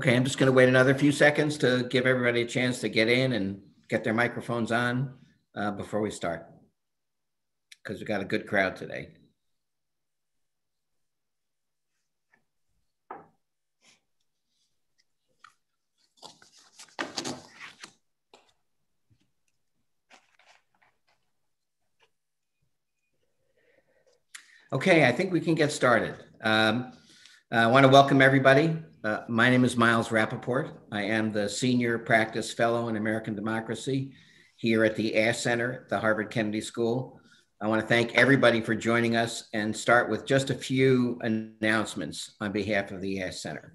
Okay, I'm just going to wait another few seconds to give everybody a chance to get in and get their microphones on uh, before we start. Because we've got a good crowd today. Okay, I think we can get started. Um, I want to welcome everybody. Uh, my name is Miles Rapoport. I am the Senior Practice Fellow in American Democracy here at the Ash Center the Harvard Kennedy School. I want to thank everybody for joining us and start with just a few announcements on behalf of the Ash Center.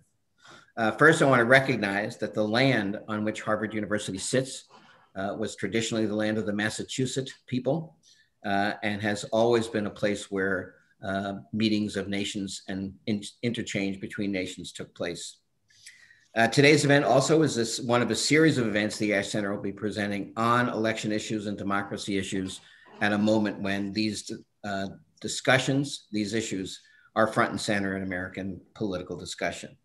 Uh, first, I want to recognize that the land on which Harvard University sits uh, was traditionally the land of the Massachusetts people uh, and has always been a place where uh, meetings of nations and in interchange between nations took place. Uh, today's event also is this one of a series of events the Ash Center will be presenting on election issues and democracy issues at a moment when these uh, discussions, these issues, are front and center in American political discussion.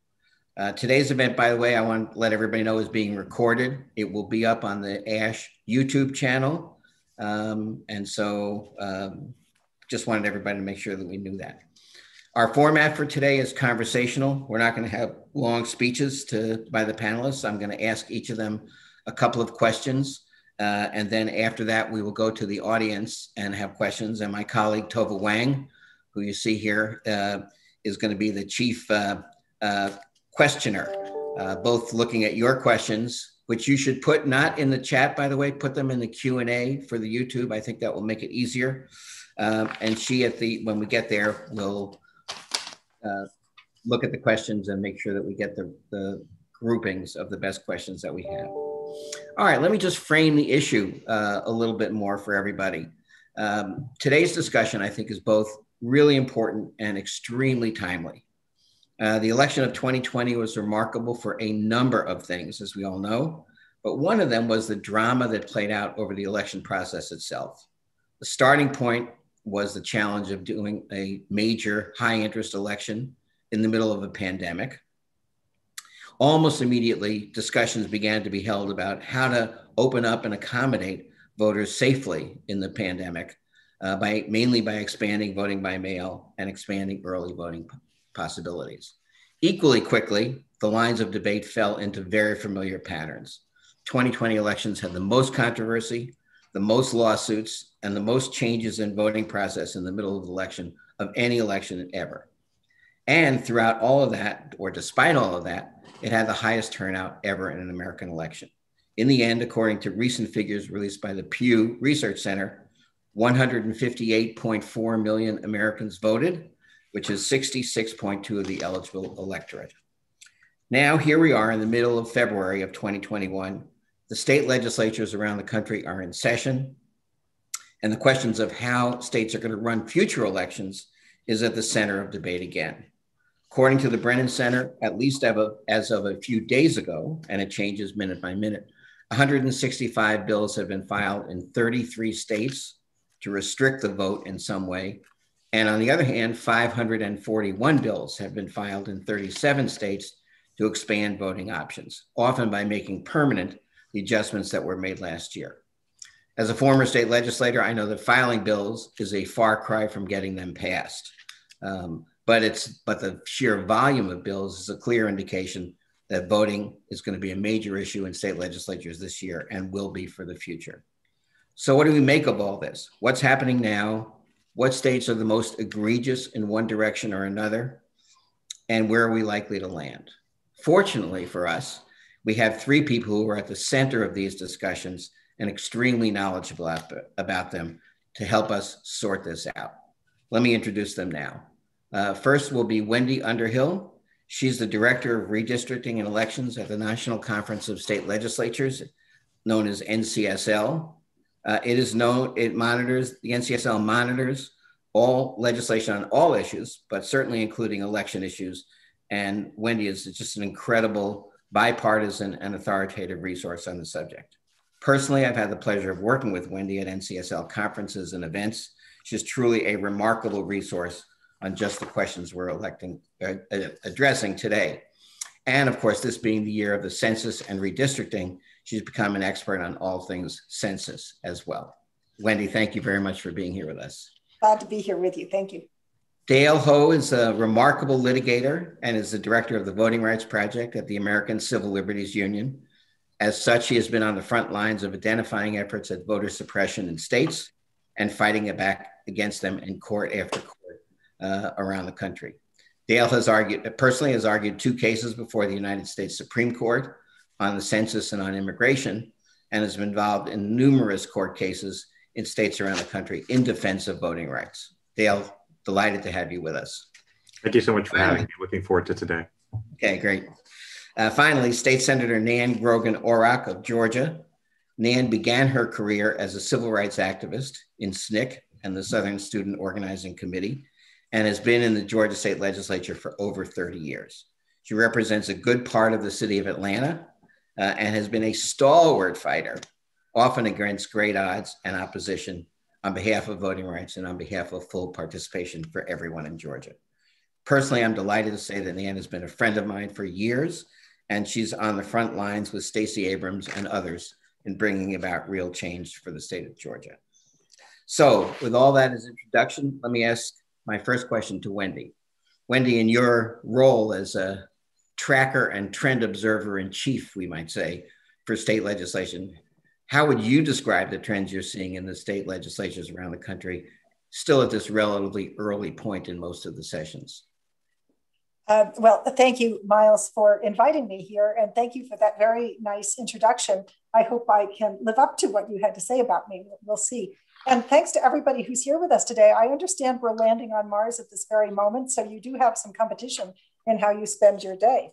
Uh, today's event, by the way, I want to let everybody know is being recorded. It will be up on the ASH YouTube channel. Um, and so um, just wanted everybody to make sure that we knew that. Our format for today is conversational. We're not going to have long speeches to by the panelists. I'm going to ask each of them a couple of questions. Uh, and then after that, we will go to the audience and have questions. And my colleague, Tova Wang, who you see here, uh, is going to be the chief uh, uh questioner, uh, both looking at your questions, which you should put not in the chat, by the way, put them in the Q&A for the YouTube. I think that will make it easier. Um, and she at the, when we get there, will uh, look at the questions and make sure that we get the, the groupings of the best questions that we have. All right, let me just frame the issue uh, a little bit more for everybody. Um, today's discussion, I think, is both really important and extremely timely. Uh, the election of 2020 was remarkable for a number of things, as we all know, but one of them was the drama that played out over the election process itself. The starting point was the challenge of doing a major high interest election in the middle of a pandemic. Almost immediately, discussions began to be held about how to open up and accommodate voters safely in the pandemic, uh, by mainly by expanding voting by mail and expanding early voting possibilities. Equally quickly, the lines of debate fell into very familiar patterns. 2020 elections had the most controversy, the most lawsuits, and the most changes in voting process in the middle of the election of any election ever. And throughout all of that, or despite all of that, it had the highest turnout ever in an American election. In the end, according to recent figures released by the Pew Research Center, 158.4 million Americans voted, which is 66.2 of the eligible electorate. Now, here we are in the middle of February of 2021, the state legislatures around the country are in session, and the questions of how states are going to run future elections is at the center of debate again. According to the Brennan Center, at least as of a few days ago, and it changes minute by minute, 165 bills have been filed in 33 states to restrict the vote in some way. And on the other hand, 541 bills have been filed in 37 states to expand voting options, often by making permanent the adjustments that were made last year. As a former state legislator, I know that filing bills is a far cry from getting them passed. Um, but it's but the sheer volume of bills is a clear indication that voting is going to be a major issue in state legislatures this year and will be for the future. So, what do we make of all this? What's happening now? What states are the most egregious in one direction or another? And where are we likely to land? Fortunately for us, we have three people who are at the center of these discussions and extremely knowledgeable about them to help us sort this out. Let me introduce them now. Uh, first will be Wendy Underhill. She's the Director of Redistricting and Elections at the National Conference of State Legislatures, known as NCSL. Uh, it is known, it monitors, the NCSL monitors all legislation on all issues, but certainly including election issues. And Wendy is just an incredible bipartisan and authoritative resource on the subject. Personally, I've had the pleasure of working with Wendy at NCSL conferences and events. She's truly a remarkable resource on just the questions we're electing, uh, uh, addressing today. And of course, this being the year of the census and redistricting, she's become an expert on all things census as well. Wendy, thank you very much for being here with us. Glad to be here with you. Thank you. Dale Ho is a remarkable litigator and is the director of the Voting Rights Project at the American Civil Liberties Union. As such, he has been on the front lines of identifying efforts at voter suppression in states and fighting it back against them in court after court uh, around the country. Dale has argued, personally has argued two cases before the United States Supreme Court on the census and on immigration, and has been involved in numerous court cases in states around the country in defense of voting rights. Dale, delighted to have you with us. Thank you so much for having me. Looking forward to today. Okay, great. Uh, finally, State Senator Nan Grogan Orrock of Georgia. Nan began her career as a civil rights activist in SNCC and the Southern Student Organizing Committee, and has been in the Georgia State Legislature for over 30 years. She represents a good part of the city of Atlanta uh, and has been a stalwart fighter, often against great odds and opposition on behalf of voting rights and on behalf of full participation for everyone in Georgia. Personally, I'm delighted to say that Nan has been a friend of mine for years, and she's on the front lines with Stacey Abrams and others in bringing about real change for the state of Georgia. So, with all that as introduction, let me ask my first question to Wendy. Wendy, in your role as a tracker and trend observer in chief, we might say, for state legislation, how would you describe the trends you're seeing in the state legislatures around the country, still at this relatively early point in most of the sessions? Uh, well, thank you, Miles, for inviting me here. And thank you for that very nice introduction. I hope I can live up to what you had to say about me. We'll see. And thanks to everybody who's here with us today. I understand we're landing on Mars at this very moment. So you do have some competition in how you spend your day.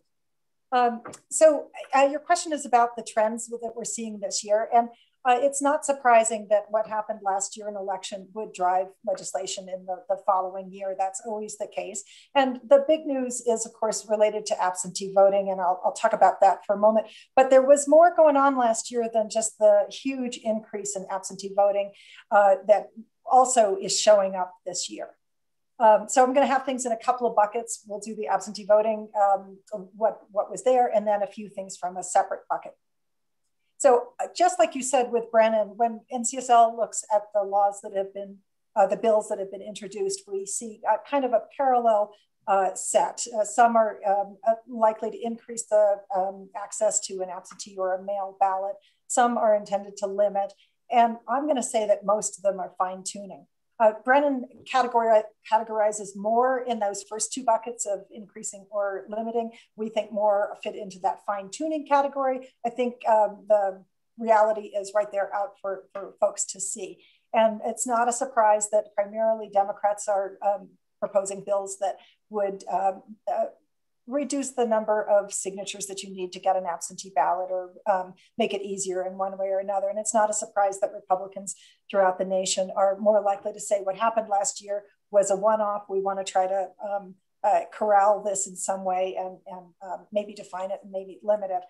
Um, so uh, your question is about the trends that we're seeing this year. And uh, it's not surprising that what happened last year in election would drive legislation in the, the following year. That's always the case. And the big news is, of course, related to absentee voting, and I'll, I'll talk about that for a moment. But there was more going on last year than just the huge increase in absentee voting uh, that also is showing up this year. Um, so I'm going to have things in a couple of buckets. We'll do the absentee voting, um, what, what was there, and then a few things from a separate bucket. So uh, just like you said with Brennan, when NCSL looks at the laws that have been, uh, the bills that have been introduced, we see kind of a parallel uh, set. Uh, some are um, uh, likely to increase the um, access to an absentee or a mail ballot. Some are intended to limit. And I'm going to say that most of them are fine tuning. Uh, Brennan categori categorizes more in those first two buckets of increasing or limiting. We think more fit into that fine tuning category. I think um, the reality is right there out for, for folks to see. And it's not a surprise that primarily Democrats are um, proposing bills that would um, uh, reduce the number of signatures that you need to get an absentee ballot or um, make it easier in one way or another. And it's not a surprise that Republicans throughout the nation are more likely to say what happened last year was a one off. We want to try to um, uh, corral this in some way and, and um, maybe define it and maybe limit it.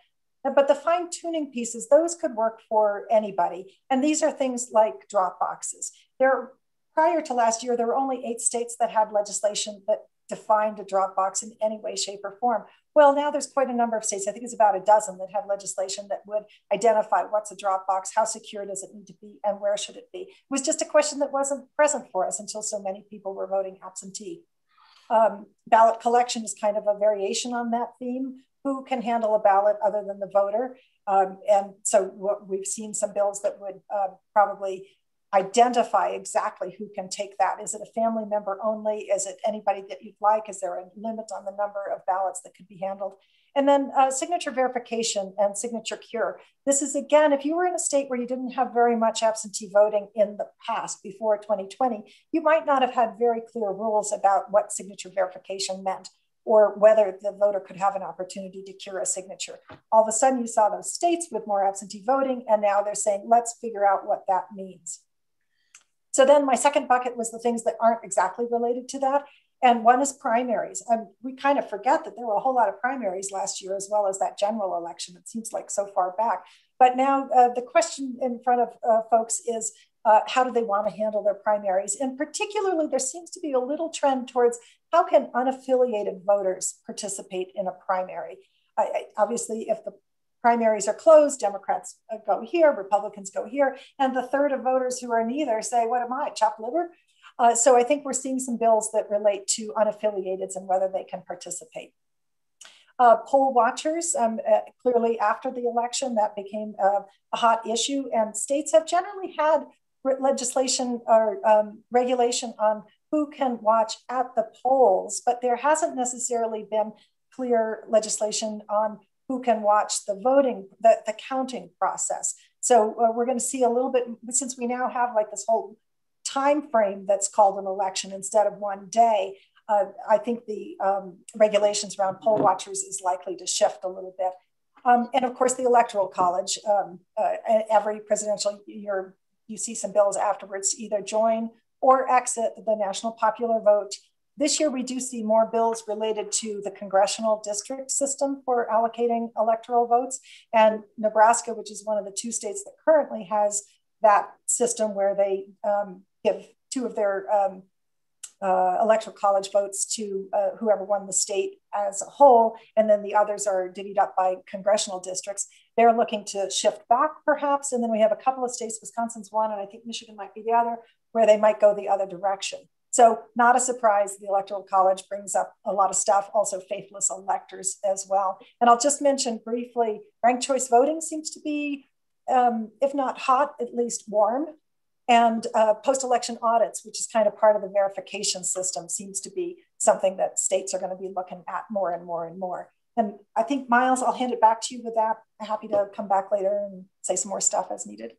But the fine tuning pieces, those could work for anybody. And these are things like drop boxes. There, prior to last year, there were only eight states that had legislation that defined a Dropbox in any way, shape, or form. Well, now there's quite a number of states, I think it's about a dozen that have legislation that would identify what's a Dropbox, how secure does it need to be, and where should it be. It was just a question that wasn't present for us until so many people were voting absentee. Um, ballot collection is kind of a variation on that theme. Who can handle a ballot other than the voter? Um, and so what we've seen some bills that would uh, probably identify exactly who can take that. Is it a family member only? Is it anybody that you'd like? Is there a limit on the number of ballots that could be handled? And then uh, signature verification and signature cure. This is again, if you were in a state where you didn't have very much absentee voting in the past before 2020, you might not have had very clear rules about what signature verification meant or whether the voter could have an opportunity to cure a signature. All of a sudden, you saw those states with more absentee voting, and now they're saying, let's figure out what that means. So then my second bucket was the things that aren't exactly related to that. And one is primaries. And we kind of forget that there were a whole lot of primaries last year, as well as that general election. It seems like so far back. But now uh, the question in front of uh, folks is uh, how do they want to handle their primaries? And particularly, there seems to be a little trend towards how can unaffiliated voters participate in a primary? I, obviously, if the primaries are closed, Democrats uh, go here, Republicans go here, and the third of voters who are neither say, "What am I, chopped liver?" Uh, so I think we're seeing some bills that relate to unaffiliateds and whether they can participate. Uh, poll watchers, um, uh, clearly after the election, that became uh, a hot issue, and states have generally had legislation or um, regulation on who can watch at the polls, but there hasn't necessarily been clear legislation on who can watch the voting, the, the counting process. So uh, we're going to see a little bit, since we now have like this whole time frame that's called an election instead of one day, uh, I think the um, regulations around poll watchers is likely to shift a little bit. Um, and of course, the Electoral College, um, uh, every presidential year, you see some bills afterwards either join or exit the national popular vote. This year, we do see more bills related to the congressional district system for allocating electoral votes. And Nebraska, which is one of the two states that currently has that system where they um, give two of their um, uh, electoral college votes to uh, whoever won the state as a whole, and then the others are divvied up by congressional districts. They're looking to shift back, perhaps, and then we have a couple of states. Wisconsin's one, and I think Michigan might be the other, where they might go the other direction. So, not a surprise, the Electoral College brings up a lot of stuff, also faithless electors as well. And I'll just mention briefly ranked choice voting seems to be, um, if not hot, at least warm and uh, post election audits, which is kind of part of the verification system, seems to be something that states are going to be looking at more and more and more. And I think, Miles, I'll hand it back to you with that. I'm happy to come back later and say some more stuff as needed.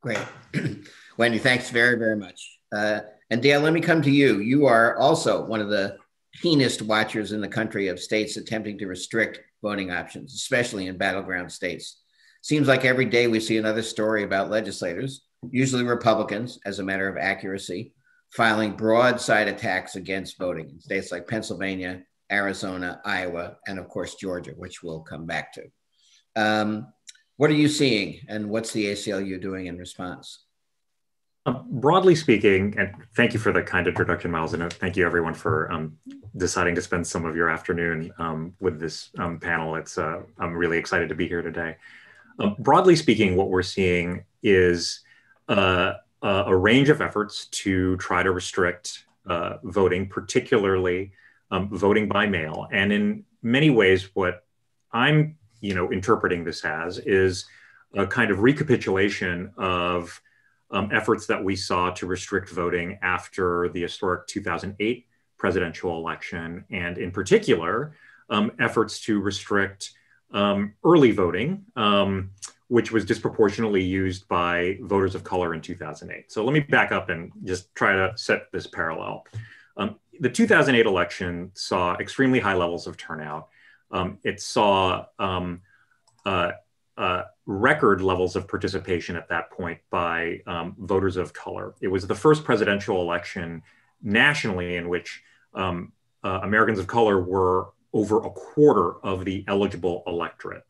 Great. Wendy, thanks very, very much. Uh, and Dale, let me come to you. You are also one of the keenest watchers in the country of states attempting to restrict voting options, especially in battleground states. Seems like every day we see another story about legislators usually Republicans, as a matter of accuracy, filing broadside attacks against voting in states like Pennsylvania, Arizona, Iowa, and of course, Georgia, which we'll come back to. Um, what are you seeing, and what's the ACLU doing in response? Um, broadly speaking, and thank you for the kind introduction, Miles, and thank you everyone for um, deciding to spend some of your afternoon um, with this um, panel. It's uh, I'm really excited to be here today. Um, broadly speaking, what we're seeing is uh, a range of efforts to try to restrict uh, voting, particularly voting by mail. And in many ways, what I'm you know interpreting this as is a kind of recapitulation of um, efforts that we saw to restrict voting after the historic 2008 presidential election, and in particular, um, efforts to restrict um, early voting, um, which was disproportionately used by voters of color in 2008. So let me back up and just try to set this parallel. Um, the 2008 election saw extremely high levels of turnout. Um, it saw uh, uh, record levels of participation at that point by um, voters of color. It was the first presidential election nationally in which um, uh, Americans of color were over a quarter of the eligible electorate.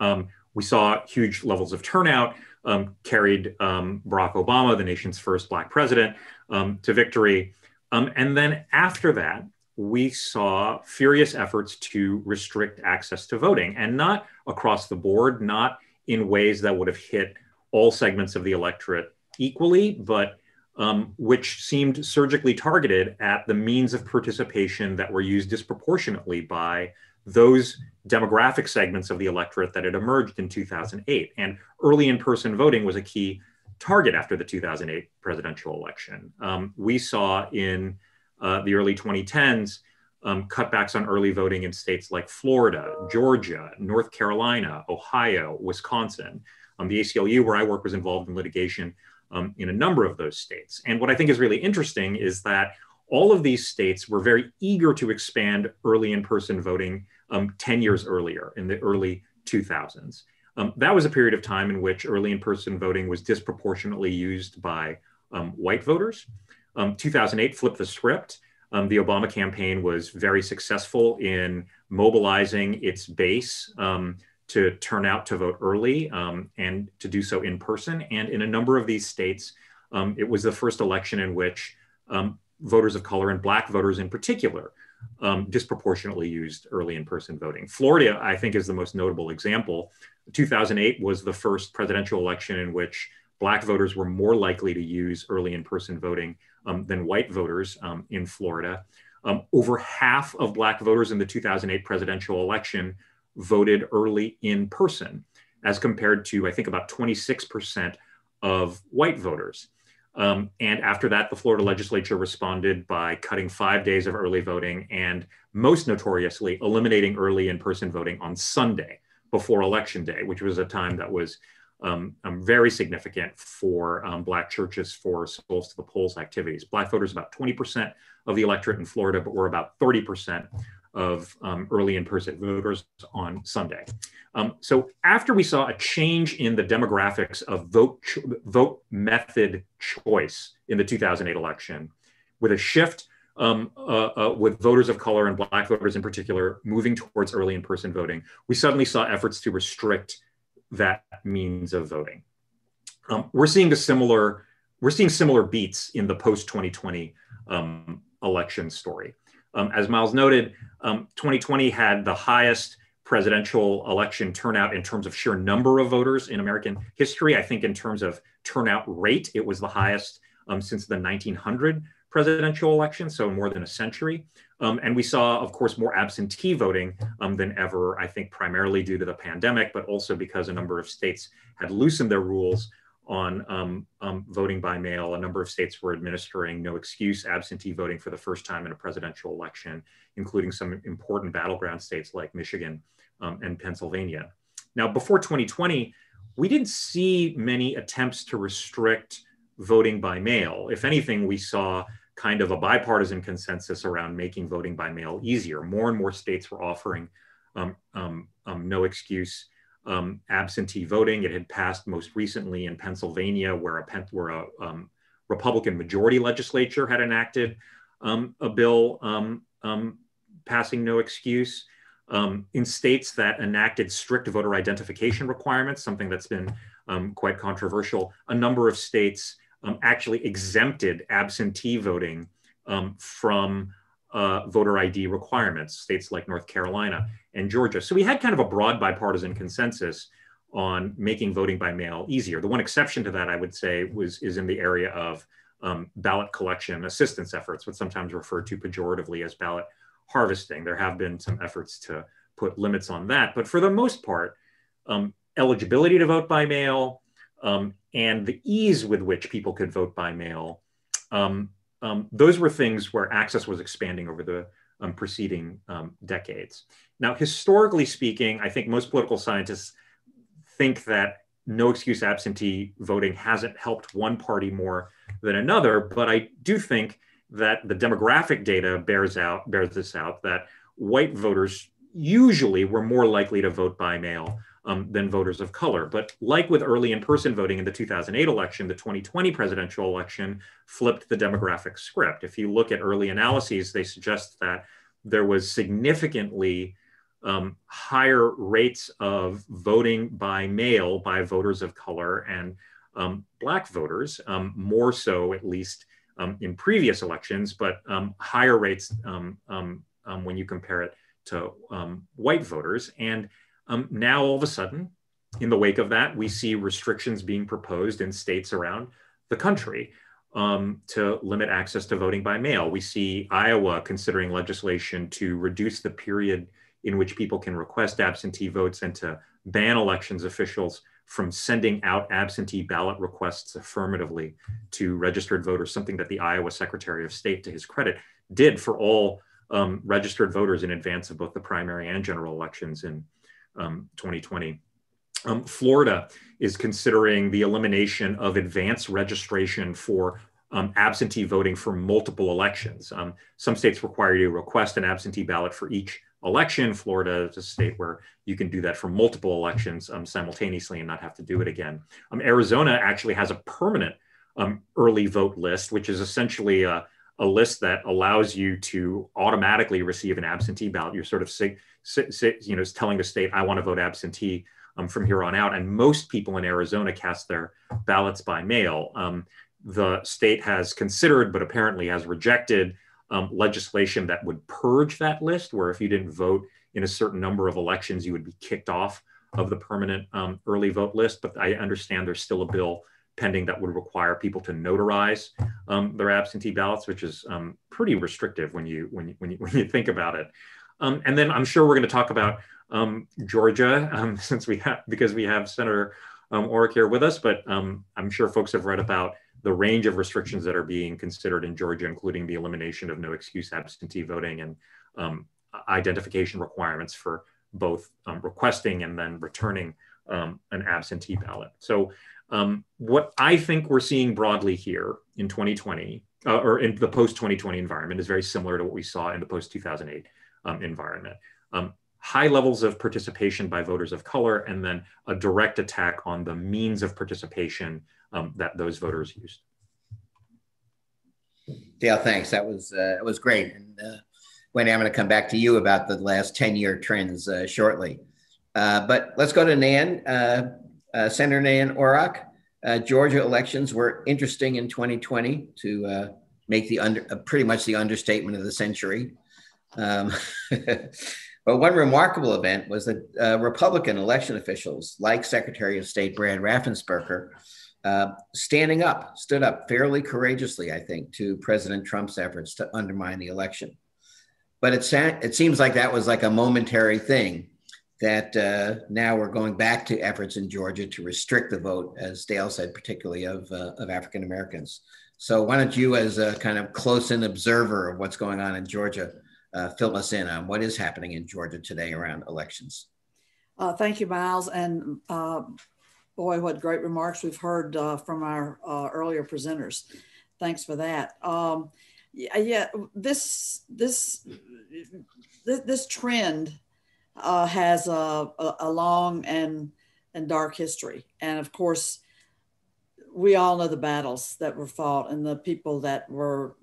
Um, we saw huge levels of turnout, um, carried um, Barack Obama, the nation's first Black president, um, to victory. And then after that, we saw furious efforts to restrict access to voting, and not across the board, not in ways that would have hit all segments of the electorate equally, but um, which seemed surgically targeted at the means of participation that were used disproportionately by those demographic segments of the electorate that had emerged in 2008. And early in person voting was a key target after the 2008 presidential election. Um, we saw in uh, the early 2010s um, cutbacks on early voting in states like Florida, Georgia, North Carolina, Ohio, Wisconsin. Um, the ACLU, where I work, was involved in litigation um, in a number of those states. And what I think is really interesting is that all of these states were very eager to expand early in person voting um, 10 years earlier in the early 2000s. Um, that was a period of time in which early in person voting was disproportionately used by um, white voters. Um, 2008 flipped the script. Um, the Obama campaign was very successful in mobilizing its base um, to turn out to vote early and to do so in person. And in a number of these states, it was the first election in which voters of color and black voters in particular um, disproportionately used early in-person voting. Florida, I think, is the most notable example. 2008 was the first presidential election in which Black voters were more likely to use early in-person voting um, than white voters um, in Florida. Um, over half of Black voters in the 2008 presidential election voted early in person, as compared to, I think, about 26% of white voters. Um, and after that, the Florida legislature responded by cutting five days of early voting and most notoriously eliminating early in person voting on Sunday before Election Day, which was a time that was um, um, very significant for um, Black churches for souls to the polls activities. Black voters about 20% of the electorate in Florida, but we're about 30% of um, early in-person voters on Sunday. Um, so after we saw a change in the demographics of vote, vote method choice in the 2008 election, with a shift um, uh, uh, with voters of color and black voters in particular moving towards early in-person voting, we suddenly saw efforts to restrict that means of voting. Um, we're seeing a similar, we're seeing similar beats in the post-2020 um, election story. Um, as Miles noted, 2020 um, had the highest presidential election turnout in terms of sheer number of voters in American history. I think in terms of turnout rate, it was the highest um, since the 1900 presidential election, so more than a century. Um, and we saw, of course, more absentee voting um, than ever, I think primarily due to the pandemic, but also because a number of states had loosened their rules on um, um, voting by mail. A number of states were administering no excuse absentee voting for the first time in a presidential election, including some important battleground states like Michigan um, and Pennsylvania. Now, before 2020, we didn't see many attempts to restrict voting by mail. If anything, we saw kind of a bipartisan consensus around making voting by mail easier. More and more states were offering um, um, um no excuse um, absentee voting. It had passed most recently in Pennsylvania, where a, where a um, Republican majority legislature had enacted um, a bill passing no excuse. In states that enacted strict voter identification requirements, something that's been quite controversial, a number of states actually exempted absentee voting from uh, voter ID requirements, states like North Carolina and Georgia. So we had kind of a broad bipartisan consensus on making voting by mail easier. The one exception to that, I would say, was is in the area of um, ballot collection assistance efforts, what's sometimes referred to pejoratively as ballot harvesting. There have been some efforts to put limits on that, but for the most part, um, eligibility to vote by mail um, and the ease with which people could vote by mail um, um, those were things where access was expanding over the um, preceding um, decades. Now, historically speaking, I think most political scientists think that no excuse absentee voting hasn't helped one party more than another, but I do think that the demographic data bears out bears this out that white voters usually were more likely to vote by mail um, than voters of color. But like with early in-person voting in the 2008 election, the 2020 presidential election flipped the demographic script. If you look at early analyses, they suggest that there was significantly um, higher rates of voting by mail by voters of color and um, black voters, um, more so at least um, in previous elections, but um, higher rates when you compare it to white voters. And um, now, all of a sudden, in the wake of that, we see restrictions being proposed in states around the country um, to limit access to voting by mail. We see Iowa considering legislation to reduce the period in which people can request absentee votes and to ban elections officials from sending out absentee ballot requests affirmatively to registered voters, something that the Iowa Secretary of State, to his credit, did for all um, registered voters in advance of both the primary and general elections in um, 2020. Um, Florida is considering the elimination of advance registration for um, absentee voting for multiple elections. Um, some states require you to request an absentee ballot for each election. Florida is a state where you can do that for multiple elections um, simultaneously and not have to do it again. Um, Arizona actually has a permanent early vote list, which is essentially a, a list that allows you to automatically receive an absentee ballot. You're sort of you know, telling the state, I want to vote absentee um, from here on out. And most people in Arizona cast their ballots by mail. Um, the state has considered, but apparently has rejected um, legislation that would purge that list, where if you didn't vote in a certain number of elections, you would be kicked off of the permanent um, early vote list. But I understand there's still a bill pending that would require people to notarize um, their absentee ballots, which is um, pretty restrictive when you when you, when you when you think about it. Um, and then I'm sure we're going to talk about um, Georgia um, since we have because we have Senator um, Orrock here with us. But I'm sure folks have read about the range of restrictions that are being considered in Georgia, including the elimination of no excuse absentee voting and identification requirements for both requesting and then returning an absentee ballot. So um, what I think we're seeing broadly here in 2020 uh, or in the post 2020 environment is very similar to what we saw in the post 2008 um, environment. Um, high levels of participation by voters of color, and then a direct attack on the means of participation um, that those voters used. Dale, thanks. That was uh, was great. And uh, Wendy, I'm going to come back to you about the last 10 year trends uh, shortly. Uh, but let's go to Nan. Uh, uh, Senator Nan Orrock, uh, Georgia elections were interesting in 2020 to make the under, pretty much the understatement of the century. Um, but one remarkable event was that uh, Republican election officials, like Secretary of State Brad Raffensperger, uh, standing up, stood up fairly courageously, I think, to President Trump's efforts to undermine the election. But it, it seems like that was like a momentary thing that uh, now we're going back to efforts in Georgia to restrict the vote, as Dale said, particularly of, uh, of African Americans. So why don't you, as a kind of close-in observer of what's going on in Georgia, uh, fill us in on what is happening in Georgia today around elections? Uh, thank you, Miles. And uh, boy, what great remarks we've heard uh, from our earlier presenters. Thanks for that. Um, yeah, yeah, this this this, this trend uh, has a, a, a, long and and dark history, and of course, we all know the battles that were fought and the people that were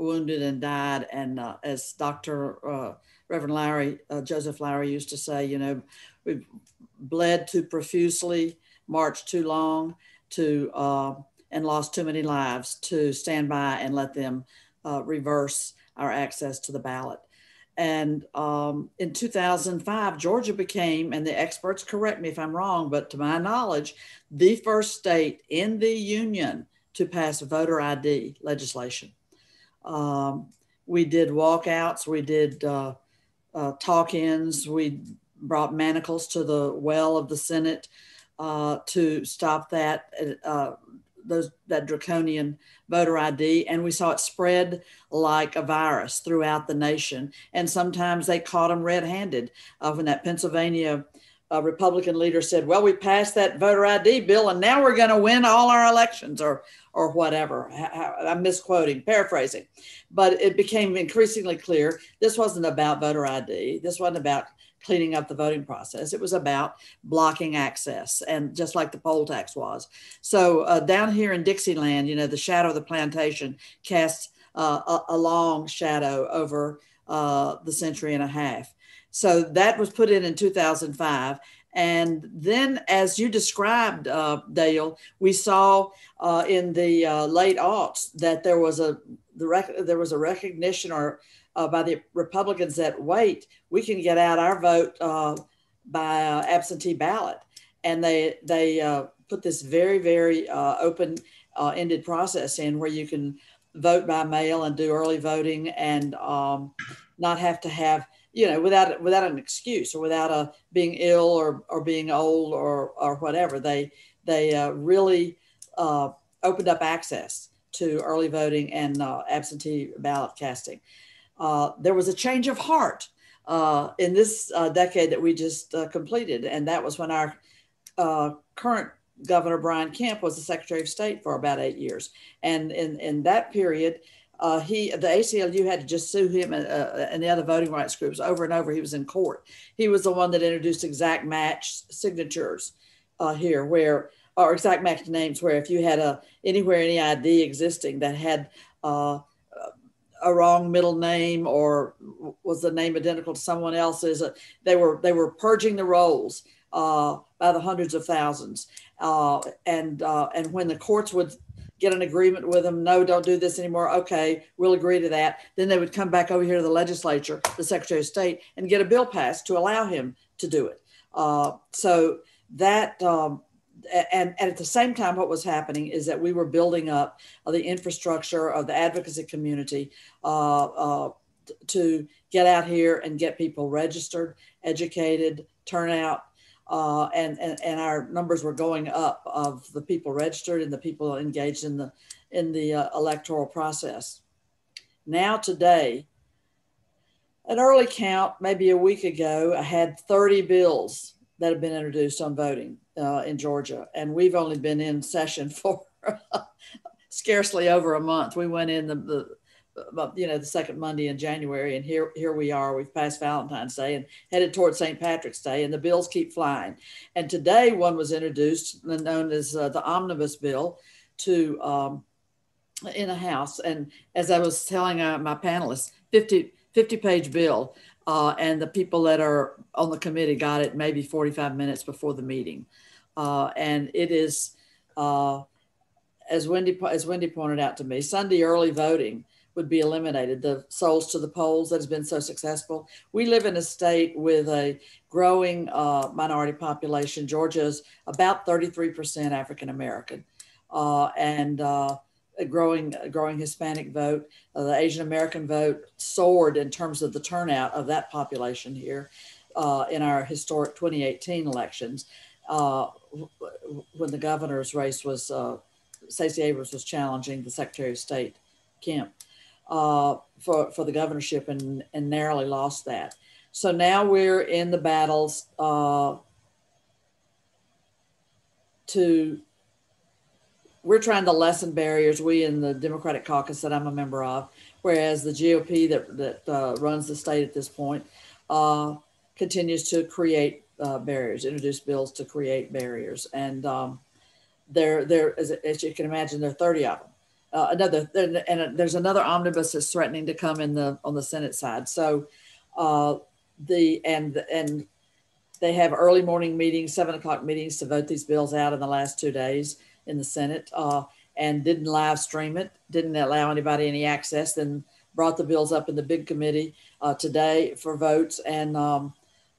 wounded and died. And uh, as Dr. Uh, Reverend Lowery, uh, Joseph Lowery used to say, you know, we bled too profusely, marched too long, to uh, and lost too many lives to stand by and let them uh, reverse our access to the ballot. And um, in 2005, Georgia became, and the experts correct me if I'm wrong, but to my knowledge, the first state in the union to pass voter ID legislation. Um, we did walkouts, we did uh, uh, talk ins, we brought manacles to the well of the Senate uh, to stop that uh, those that draconian voter ID, and we saw it spread like a virus throughout the nation. And sometimes they caught them red-handed. Uh, when that Pennsylvania uh, Republican leader said, "Well, we passed that voter ID bill, and now we're going to win all our elections," or or whatever. I'm misquoting, paraphrasing, but it became increasingly clear this wasn't about voter ID. This wasn't about cleaning up the voting process. It was about blocking access, and just like the poll tax was. So uh, down here in Dixieland, you know, the shadow of the plantation casts uh, a, a, long shadow over uh, the century and a half. So that was put in in 2005. And then, as you described, uh, Dale, we saw uh, in the uh, late aughts that there was a the rec- there was a recognition or uh, by the Republicans that wait, we can get out our vote uh, by uh, absentee ballot, and they they put this very very open ended process in where you can vote by mail and do early voting and um, not have to have you know without without an excuse or without a being ill or or being old or or whatever they they really opened up access to early voting and absentee ballot casting uh, there was a change of heart uh, in this uh, decade that we just uh, completed. And that was when our uh, current governor, Brian Kemp, was the Secretary of State for about eight years. And in, in that period, he the ACLU had to just sue him and, and, the other voting rights groups over and over. He was in court. He was the one that introduced exact match signatures here, where or exact match names, where if you had a anywhere any ID existing that had uh, a wrong middle name or was the name identical to someone else's. Uh, they were they were purging the rolls uh, by the hundreds of thousands, uh, and uh, and when the courts would get an agreement with them. No, don't do this anymore. Okay, we'll agree to that. Then they would come back over here to the legislature, the Secretary of State, and get a bill passed to allow him to do it. Uh, so that um, and, and, at the same time, what was happening is that we were building up uh, the infrastructure of the advocacy community uh, uh, to get out here and get people registered, educated, turnout, uh, and, and, and our numbers were going up of the people registered and the people engaged in the in the uh, electoral process. Now today, an early count, maybe a week ago, I had 30 bills that have been introduced on voting uh, in Georgia, and we've only been in session for scarcely over a month. We went in the, the you know the second Monday in January, and here here we are. We've passed Valentine's Day and headed toward St. Patrick's Day, and the bills keep flying. And today, one was introduced, known as uh, the omnibus bill, to um, in the House. And as I was telling uh, my panelists, 50, 50 page bill, uh, and the people that are on the committee got it maybe 45 minutes before the meeting. Uh, and it is, uh, as Wendy as Wendy pointed out to me, Sunday early voting would be eliminated. The souls to the polls that has been so successful. We live in a state with a growing uh, minority population. Georgia is about 33% African American, uh, and uh, a growing a growing Hispanic vote. Uh, the Asian American vote soared in terms of the turnout of that population here uh, in our historic 2018 elections. Uh, when the governor's race was Stacey Abrams was challenging the Secretary of State Kemp uh, for, for the governorship and, and narrowly lost that. So now we're in the battles uh, to, we're trying to lessen barriers, we in the Democratic caucus that I'm a member of, whereas the GOP that, that uh, runs the state at this point uh, continues to create uh, barriers, introduce bills to create barriers. And um, there, there, as, as you can imagine, there are 30 of them uh, another and there's another omnibus that's threatening to come in the on the Senate side. So uh, the and and they have early morning meetings, seven o'clock meetings to vote these bills out in the last two days in the Senate, uh, and didn't live stream it, didn't allow anybody any access. Then brought the bills up in the big committee uh, today for votes and. Um,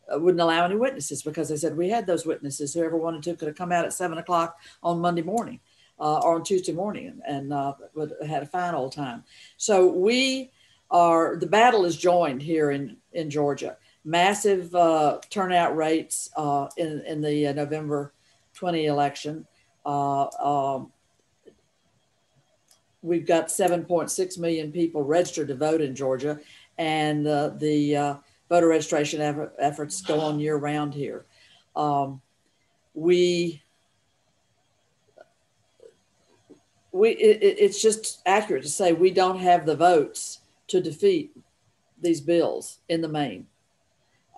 wouldn't allow any witnesses because they said we had those witnesses. Whoever wanted to could have come out at seven o'clock on Monday morning uh, on Tuesday morning and uh, had a fine old time. So we are, the battle is joined here in, in Georgia. Massive uh, turnout rates uh, in, in the uh, November 20 election. Uh, um, we've got 7.6 million people registered to vote in Georgia, and the voter registration efforts go on year round here. Um, we we it, it's just accurate to say we don't have the votes to defeat these bills in the main,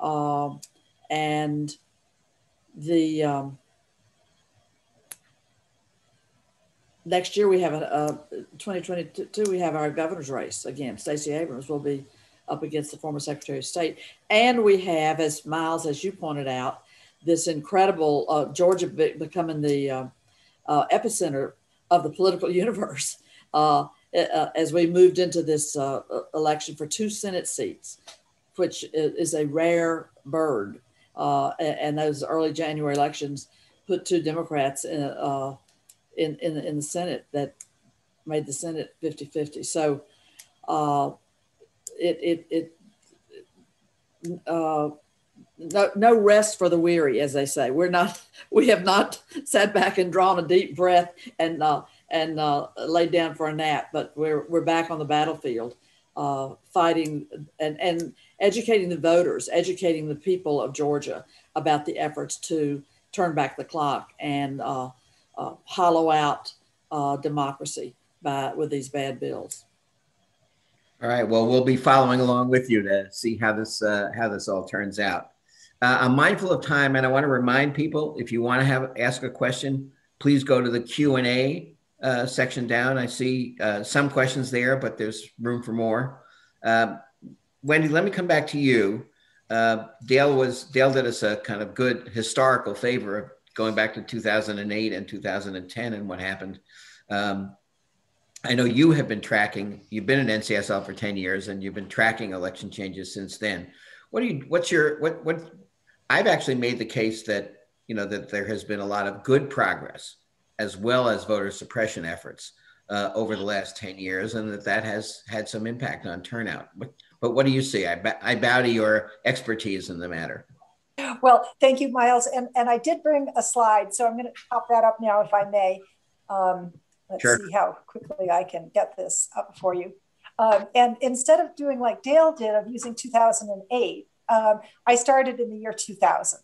um, and the um, next year we have a, a 2022 we have our governor's race again. Stacey Abrams will be up against the former Secretary of State, and we have, as Miles, as you pointed out, this incredible uh, Georgia becoming the uh, uh, epicenter of the political universe uh, uh, as we moved into this uh, election for two Senate seats, which is a rare bird. Uh, and those early January elections put two Democrats in, uh, in, in, in, the Senate that made the Senate 50 50. So uh, it, it, it no, no rest for the weary, as they say. We're not, we have not sat back and drawn a deep breath and uh, and uh, laid down for a nap, but we're we're back on the battlefield, uh, fighting and and educating the voters, educating the people of Georgia about the efforts to turn back the clock and uh, uh, hollow out uh, democracy by with these bad bills. All right. Well, we'll be following along with you to see how this how this all turns out. Uh, I'm mindful of time, and I want to remind people if you want to have ask a question, please go to the Q and A uh, section down. I see uh, some questions there, but there's room for more. Uh, Wendy, let me come back to you. Uh, Dale was Dale did us a kind of good historical favor of going back to 2008 and 2010 and what happened. Um, I know you have been tracking. You've been in NCSL for ten years, and you've been tracking election changes since then. What do you? What's your what? What? I've actually made the case that you know that there has been a lot of good progress, as well as voter suppression efforts uh, over the last ten years, and that that has had some impact on turnout. But, but what do you see? I, I bow to your expertise in the matter. Well, thank you, Miles. And, and I did bring a slide, so I'm going to pop that up now if I may. Um, let's sure. see how quickly I can get this up for you. Um, and instead of doing like Dale did of using 2008, um, I started in the year 2000.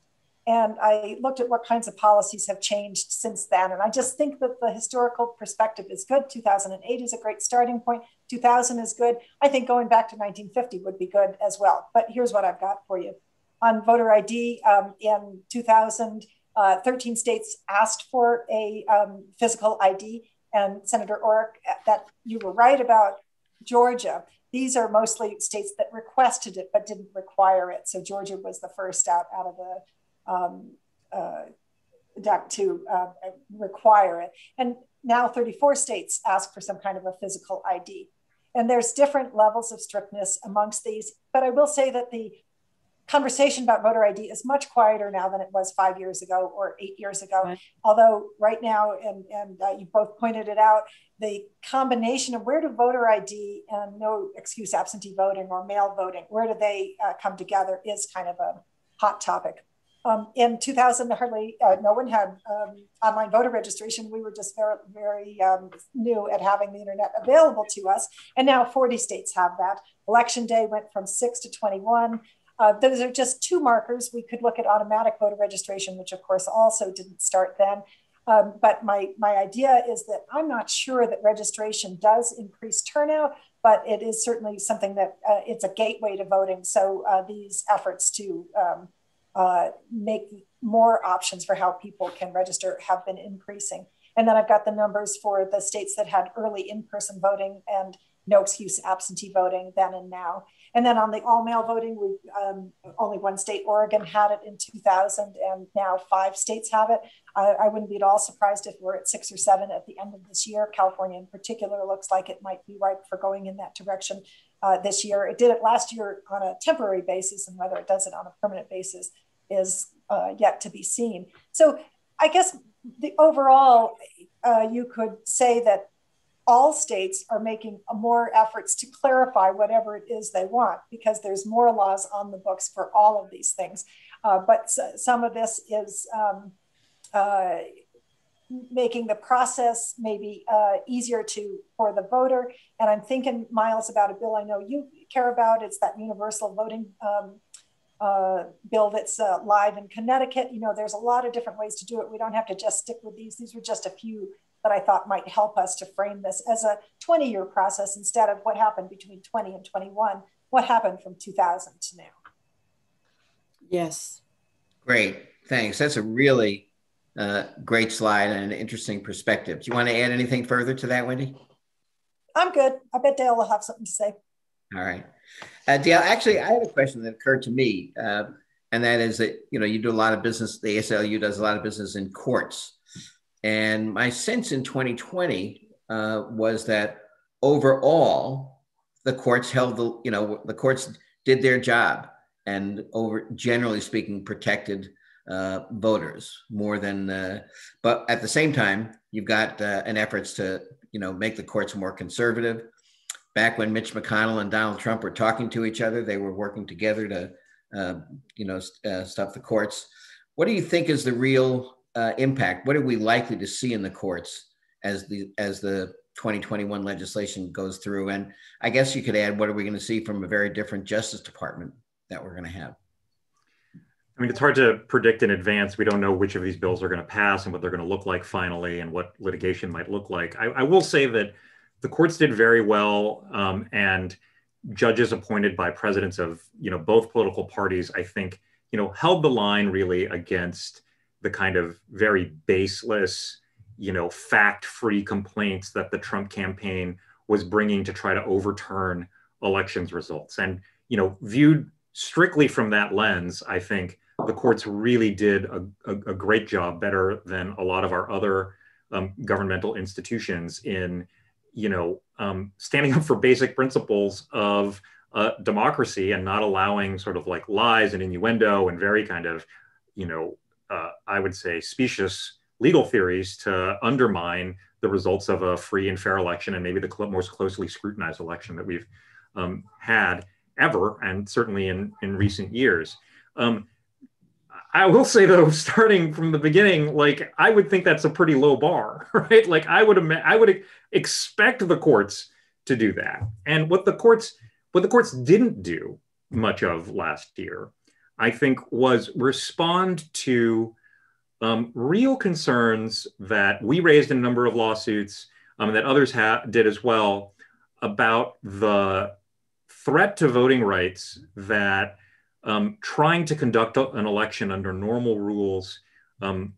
And I looked at what kinds of policies have changed since then. And I just think that the historical perspective is good. 2008 is a great starting point. 2000 is good. I think going back to 1950 would be good as well. But here's what I've got for you on voter ID um, in 2000. Uh, 13 states asked for a um, physical ID, and Senator Orrock, uh, that you were right about Georgia. These are mostly states that requested it but didn't require it. So Georgia was the first out out of the um, uh, deck to uh, require it, and now 34 states ask for some kind of a physical ID. And there's different levels of strictness amongst these, but I will say that the conversation about voter ID is much quieter now than it was five years ago or eight years ago. Right. Although right now, and, and uh, you both pointed it out, the combination of where do voter ID and no excuse absentee voting or mail voting, where do they uh, come together is kind of a hot topic. Um, in 2000, hardly uh, no one had um, online voter registration. We were just very, very um, new at having the internet available to us. And now 40 states have that. Election day went from six to 21. Uh, those are just two markers. We could look at automatic voter registration, which of course also didn't start then. Um, but my, my idea is that I'm not sure that registration does increase turnout, but it is certainly something that uh, it's a gateway to voting. So uh, these efforts to um, uh, make more options for how people can register have been increasing. And then I've got the numbers for the states that had early in-person voting and no excuse absentee voting then and now. And then on the all mail voting, we um, only one state, Oregon, had it in 2000, and now five states have it. I, I, wouldn't be at all surprised if we're at six or seven at the end of this year. California, in particular, looks like it might be ripe for going in that direction uh, this year. It did it last year on a temporary basis, and whether it does it on a permanent basis is uh, yet to be seen. So I guess the overall, uh, you could say that all states are making more efforts to clarify whatever it is they want because there's more laws on the books for all of these things. Uh, but some of this is um, uh, making the process maybe uh, easier to for the voter. And I'm thinking, Miles, about a bill I know you care about. It's that universal voting um, uh, bill that's uh, live in Connecticut. You know, there's a lot of different ways to do it. We don't have to just stick with these. These were just a few that I thought might help us to frame this as a 20 year process instead of what happened between 20 and 21, what happened from 2000 to now. Yes. Great. Thanks. That's a really uh, great slide and an interesting perspective. Do you want to add anything further to that, Wendy? I'm good. I bet Dale will have something to say. All right. Uh, Dale, actually, I had a question that occurred to me, uh, and that is that, you know, you do a lot of business, the ACLU does a lot of business in courts. And my sense in 2020 uh, was that overall, the courts held the, you know, the courts did their job and over generally speaking, protected uh, voters more than, uh, but at the same time, you've got uh, an efforts to, you know, make the courts more conservative. Back when Mitch McConnell and Donald Trump were talking to each other, they were working together to, uh, you know, uh, stuff the courts. What do you think is the real uh, impact? What are we likely to see in the courts as the as the 2021 legislation goes through? And I guess you could add, what are we going to see from a very different Justice Department that we're going to have? I mean, it's hard to predict in advance. We don't know which of these bills are going to pass and what they're going to look like finally, and what litigation might look like. I, I will say that the courts did very well, um, and judges appointed by presidents of you know both political parties, I think, you know, held the line really against the kind of very baseless, you know, fact-free complaints that the Trump campaign was bringing to try to overturn elections results. And you know, viewed strictly from that lens, I think the courts really did a, a, a great job, better than a lot of our other um, governmental institutions in you know, um, standing up for basic principles of uh, democracy and not allowing sort of like lies and innuendo and very kind of, you know, uh, I would say specious legal theories to undermine the results of a free and fair election and maybe the cl- most closely scrutinized election that we've um, had ever and certainly in, in recent years. Um, I will say though, starting from the beginning, like I would think that's a pretty low bar, right? Like I would, I would expect the courts to do that. And what the courts, what the courts didn't do much of last year, I think, was respond to um, real concerns that we raised in a number of lawsuits um, that others ha- did as well about the threat to voting rights that um, trying to conduct an election under normal rules um,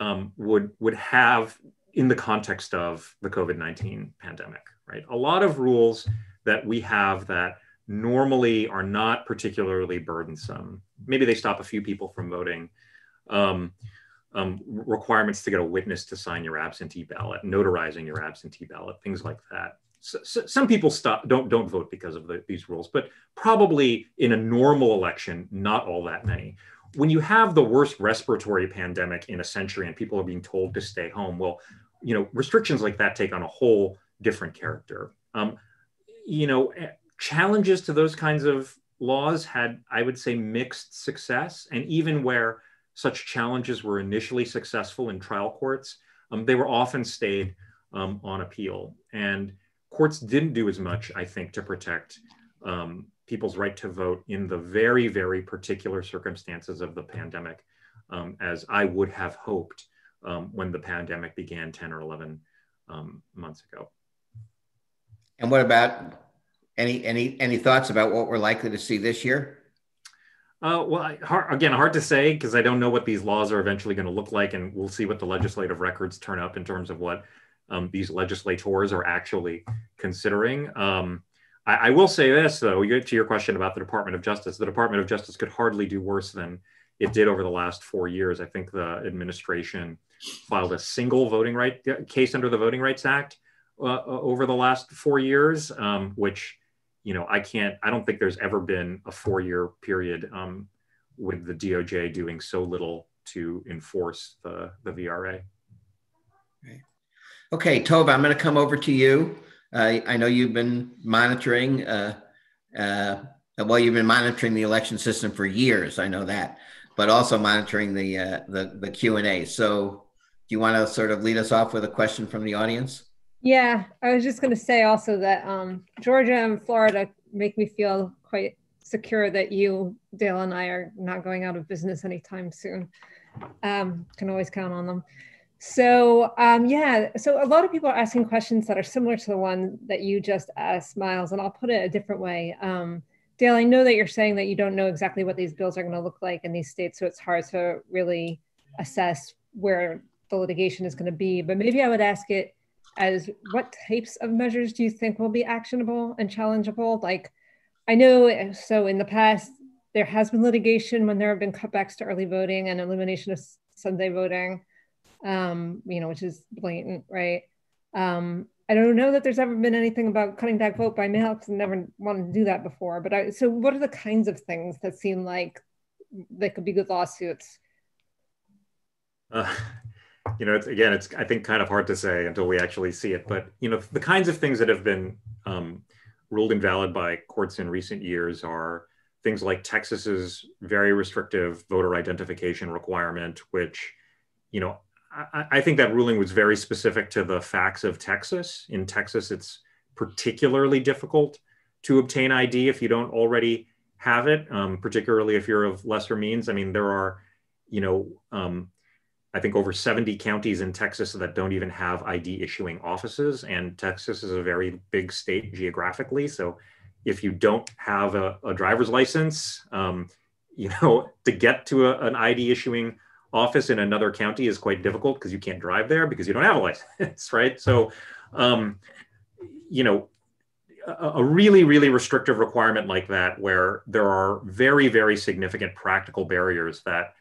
um, would would have in the context of the COVID nineteen pandemic. Right, a lot of rules that we have that normally are not particularly burdensome. Maybe they stop a few people from voting. Um, um, requirements to get a witness to sign your absentee ballot, notarizing your absentee ballot, things like that so, so some people stop don't don't vote because of the, these rules, but probably in a normal election, not all that many. When you have the worst respiratory pandemic in a century and people are being told to stay home, well, you know, restrictions like that take on a whole different character. Um, you know, eh, challenges to those kinds of laws had, I would say, mixed success. And even where such challenges were initially successful in trial courts, um, they were often stayed um, on appeal. And courts didn't do as much, I think, to protect um, people's right to vote in the very, very particular circumstances of the pandemic um, as I would have hoped um, when the pandemic began 10 or 11 um, months ago. And what about any any any thoughts about what we're likely to see this year? Uh, well, I, hard, again, hard to say because I don't know what these laws are eventually going to look like, and we'll see what the legislative records turn up in terms of what um, these legislators are actually considering. Um, I, I, will say this, though, to your question about the Department of Justice. The Department of Justice could hardly do worse than it did over the last four years. I think the administration filed a single voting right uh, case under the Voting Rights Act uh, uh, over the last four years, um, which, you know, I can't, I don't think there's ever been a four year period um, with the DOJ doing so little to enforce the, the VRA. Okay, Tova, I'm going to come over to you. Uh, I know you've been monitoring, uh, uh, well, you've been monitoring the election system for years. I know that, but also monitoring the uh, the, the Q and A. So, do you want to sort of lead us off with a question from the audience? Yeah, I was just going to say also that um, Georgia and Florida make me feel quite secure that you, Dale, and I are not going out of business anytime soon. Um, can always count on them. So um, yeah, so a lot of people are asking questions that are similar to the one that you just asked, Miles, and I'll put it a different way. Um, Dale, I know that you're saying that you don't know exactly what these bills are going to look like in these states, so it's hard to really assess where the litigation is going to be. But maybe I would ask it as what types of measures do you think will be actionable and challengeable? Like, I know, so in the past, there has been litigation when there have been cutbacks to early voting and elimination of Sunday voting um, you know, which is blatant, right? Um, I don't know that there's ever been anything about cutting back vote by mail because I never wanted to do that before. But I, so what are the kinds of things that seem like they could be good lawsuits? Uh, you know, it's, again, it's I think kind of hard to say until we actually see it. But you know, the kinds of things that have been um, ruled invalid by courts in recent years are things like Texas's very restrictive voter identification requirement, which you know I, I think that ruling was very specific to the facts of Texas. In Texas, it's particularly difficult to obtain ID if you don't already have it, um, particularly if you're of lesser means. I mean, there are, you know, um, I think over 70 counties in Texas that don't even have ID issuing offices. And Texas is a very big state geographically. So if you don't have a, a driver's license, um, you know, to get to a, an ID issuing office in another county is quite difficult because you can't drive there because you don't have a license, right? So, um, you know, a, a really, really restrictive requirement like that, where there are very, very significant practical barriers that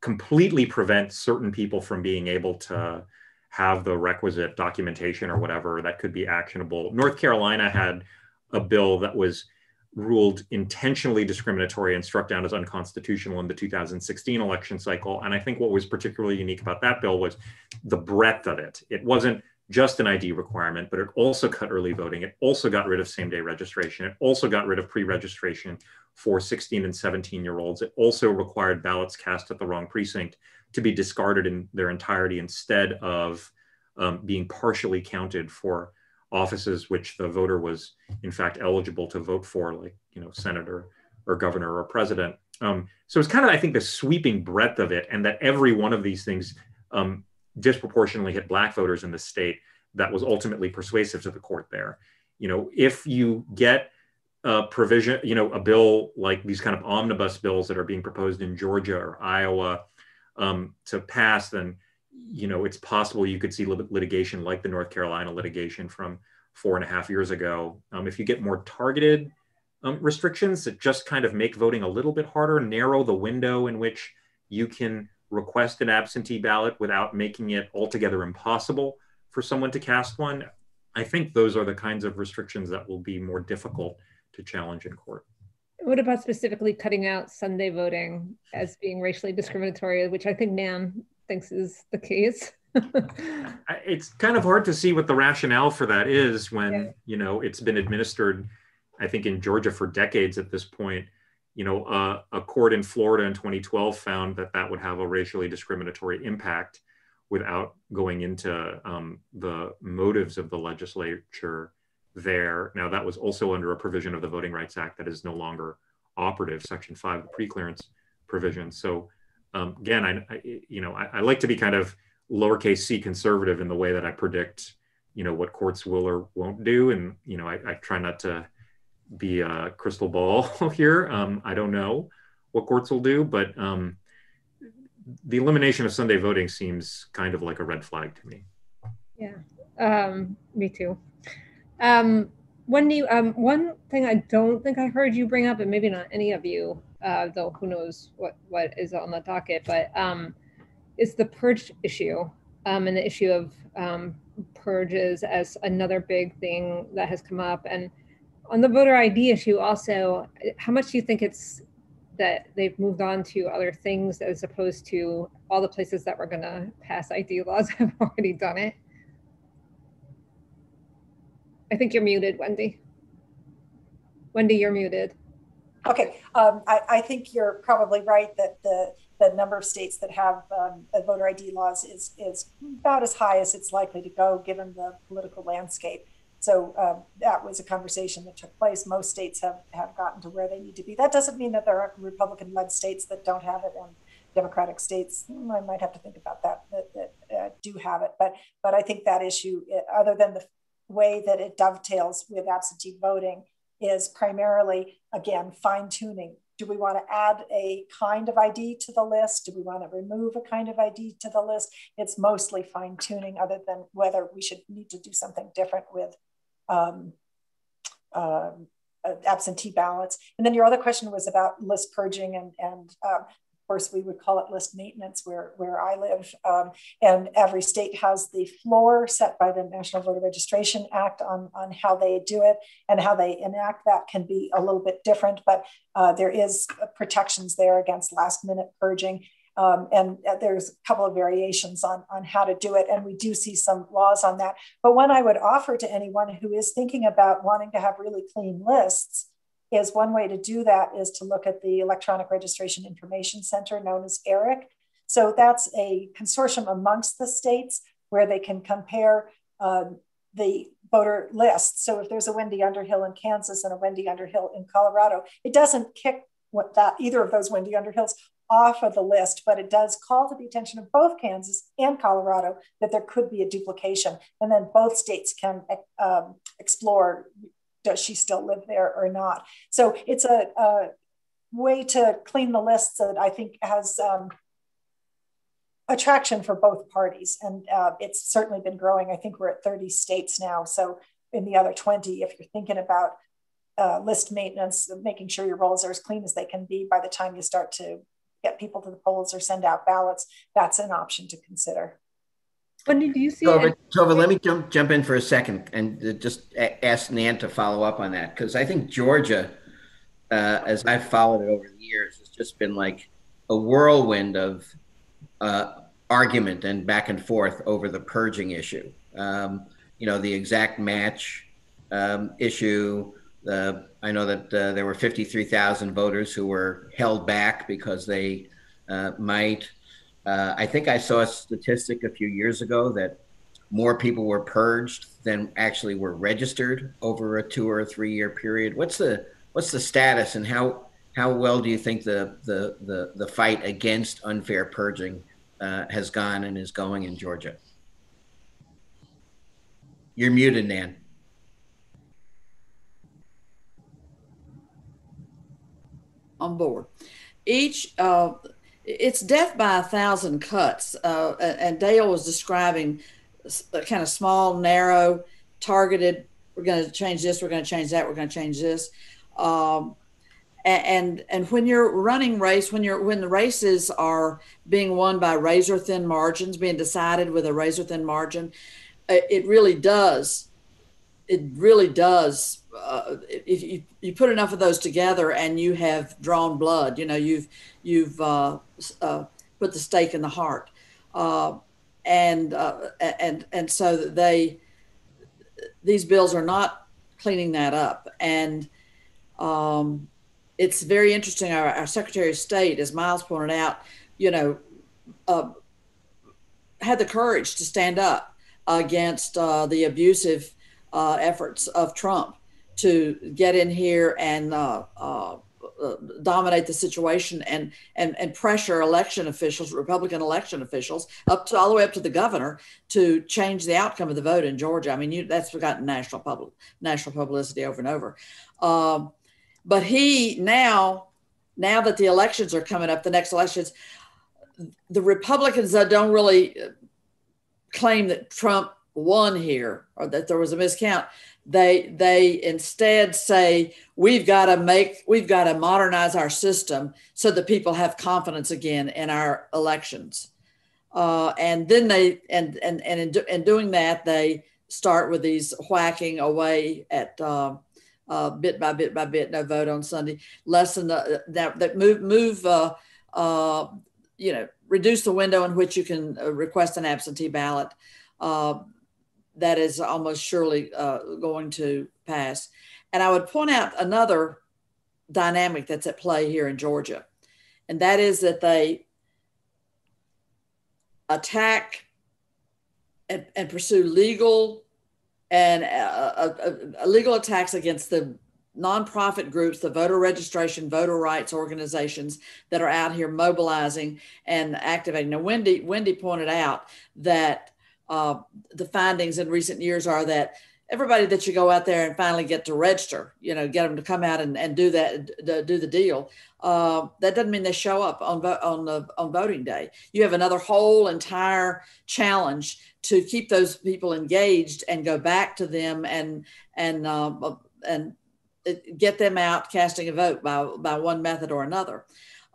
completely prevent certain people from being able to have the requisite documentation or whatever that could be actionable. North Carolina had a bill that was ruled intentionally discriminatory and struck down as unconstitutional in the 2016 election cycle. And I think what was particularly unique about that bill was the breadth of it. It wasn't just an ID requirement, but it also cut early voting. It also got rid of same day registration. It also got rid of pre registration for 16 and 17 year olds. It also required ballots cast at the wrong precinct to be discarded in their entirety instead of um, being partially counted for offices which the voter was in fact eligible to vote for, like you know senator or governor or president. Um, so it's kind of I think the sweeping breadth of it, and that every one of these things um, disproportionately hit black voters in the state. That was ultimately persuasive to the court there. You know, if you get a provision, you know, a bill like these kind of omnibus bills that are being proposed in Georgia or Iowa um, to pass, then you know it's possible you could see lit- litigation like the North Carolina litigation from four and a half years ago. Um, if you get more targeted um, restrictions that just kind of make voting a little bit harder, narrow the window in which you can request an absentee ballot without making it altogether impossible for someone to cast one, I think those are the kinds of restrictions that will be more difficult to challenge in court. What about specifically cutting out Sunday voting as being racially discriminatory, which I think Nan thinks is the case? it's kind of hard to see what the rationale for that is when yeah. you know it's been administered i think in georgia for decades at this point you know uh, a court in florida in 2012 found that that would have a racially discriminatory impact without going into um, the motives of the legislature there. Now, that was also under a provision of the Voting Rights Act that is no longer operative, Section 5, the preclearance provision. So, um, again, I, I, you know, I, I, like to be kind of lowercase c conservative in the way that I predict, you know, what courts will or won't do. And, you know, I, I try not to be a crystal ball here. Um, I don't know what courts will do, but um, the elimination of Sunday voting seems kind of like a red flag to me. Yeah, um, me too. Um, Wendy, um, one thing I don't think I heard you bring up, and maybe not any of you, uh, though who knows what what is on the docket, but um, is the purge issue and the issue of purges as another big thing that has come up. And on the voter ID issue, also, how much do you think it's that they've moved on to other things as opposed to all the places that were going to pass ID laws have already done it? I think you're muted, Wendy. Wendy, you're muted. Okay, um, I, I, think you're probably right that the the number of states that have um, voter ID laws is is about as high as it's likely to go given the political landscape. So um, that was a conversation that took place. Most states have have gotten to where they need to be. That doesn't mean that there are Republican-led states that don't have it, and Democratic states. Hmm, I might have to think about that that, that uh, do have it. But but I think that issue, other than the way that it dovetails with absentee voting is primarily, again, fine tuning. Do we want to add a kind of ID to the list? Do we want to remove a kind of ID to the list? It's mostly fine tuning, other than whether we should need to do something different with um, um, absentee ballots. And then your other question was about list purging and, and um, course, we would call it list maintenance where, where I live. Um, and every state has the floor set by the National Voter Registration Act on, on how they do it and how they enact that can be a little bit different, but uh, there is protections there against last minute purging. Um, and uh, there's a couple of variations on, on how to do it. And we do see some laws on that. But one I would offer to anyone who is thinking about wanting to have really clean lists is one way to do that is to look at the Electronic Registration Information Center known as ERIC. So that's a consortium amongst the states where they can compare um, the voter list. So if there's a Wendy Underhill in Kansas and a Wendy Underhill in Colorado, it doesn't kick what that either of those Wendy Underhills off of the list, but it does call to the attention of both Kansas and Colorado that there could be a duplication. And then both states can um, explore does she still live there or not? So it's a, a way to clean the list that I think has um, attraction for both parties. And uh, it's certainly been growing. I think we're at 30 states now. So in the other 20, if you're thinking about uh, list maintenance, making sure your rolls are as clean as they can be by the time you start to get people to the polls or send out ballots, that's an option to consider. When did you see Tova, it? Tova, let me jump jump in for a second and uh, just ask Nan to follow up on that because I think Georgia, uh, as I've followed it over the years, has just been like a whirlwind of uh, argument and back and forth over the purging issue. Um, you know, the exact match um, issue. The I know that uh, there were 53,000 voters who were held back because they uh, might. Uh, I think I saw a statistic a few years ago that more people were purged than actually were registered over a two or three year period. What's the what's the status and how how well do you think the the the, the fight against unfair purging uh, has gone and is going in Georgia? You're muted, Nan. On board. Each, uh, it's death by a thousand cuts. Uh, and Dale was describing kind of small, narrow, targeted. We're going to change this. We're going to change that. We're going to change this. Um, and and when you're running race, when you're when the races are being won by razor thin margins, being decided with a razor thin margin, it really does. It really does uh, if you, you put enough of those together and you have drawn blood, you know, you've, you've uh, uh, put the stake in the heart. Uh, and, uh, and, and so they, these bills are not cleaning that up. And um, it's very interesting. Our, our, Secretary of State, as Miles pointed out, you know, uh, had the courage to stand up against the abusive efforts of Trump to get in here and uh, uh, uh, dominate the situation and, and and pressure election officials, Republican election officials, up to all the way up to the governor to change the outcome of the vote in Georgia. I mean, you, that's gotten national public national publicity over and over. Um, but he now, now that the elections are coming up, the next elections, the Republicans that don't really claim that Trump won here or that there was a miscount they they instead say we've got to make we've got to modernize our system so that people have confidence again in our elections. Uh, and then they and and and in, do, in, doing that they start with these whacking away at uh, uh, bit by bit by bit no vote on sunday lessen the that, that move move uh, uh, you know reduce the window in which you can uh, request an absentee ballot that is almost surely uh, going to pass. And I would point out another dynamic that's at play here in Georgia, and that is that they attack and, and pursue legal and uh, uh, uh legal attacks against the nonprofit groups, the voter registration, voter rights organizations that are out here mobilizing and activating. Now, Wendy, Wendy pointed out that uh, the findings in recent years are that everybody that you go out there and finally get to register, you know, get them to come out and, and do that, do the deal. Uh, that doesn't mean they show up on on the on voting day. You have another whole entire challenge to keep those people engaged and go back to them and and uh, and get them out casting a vote by by one method or another.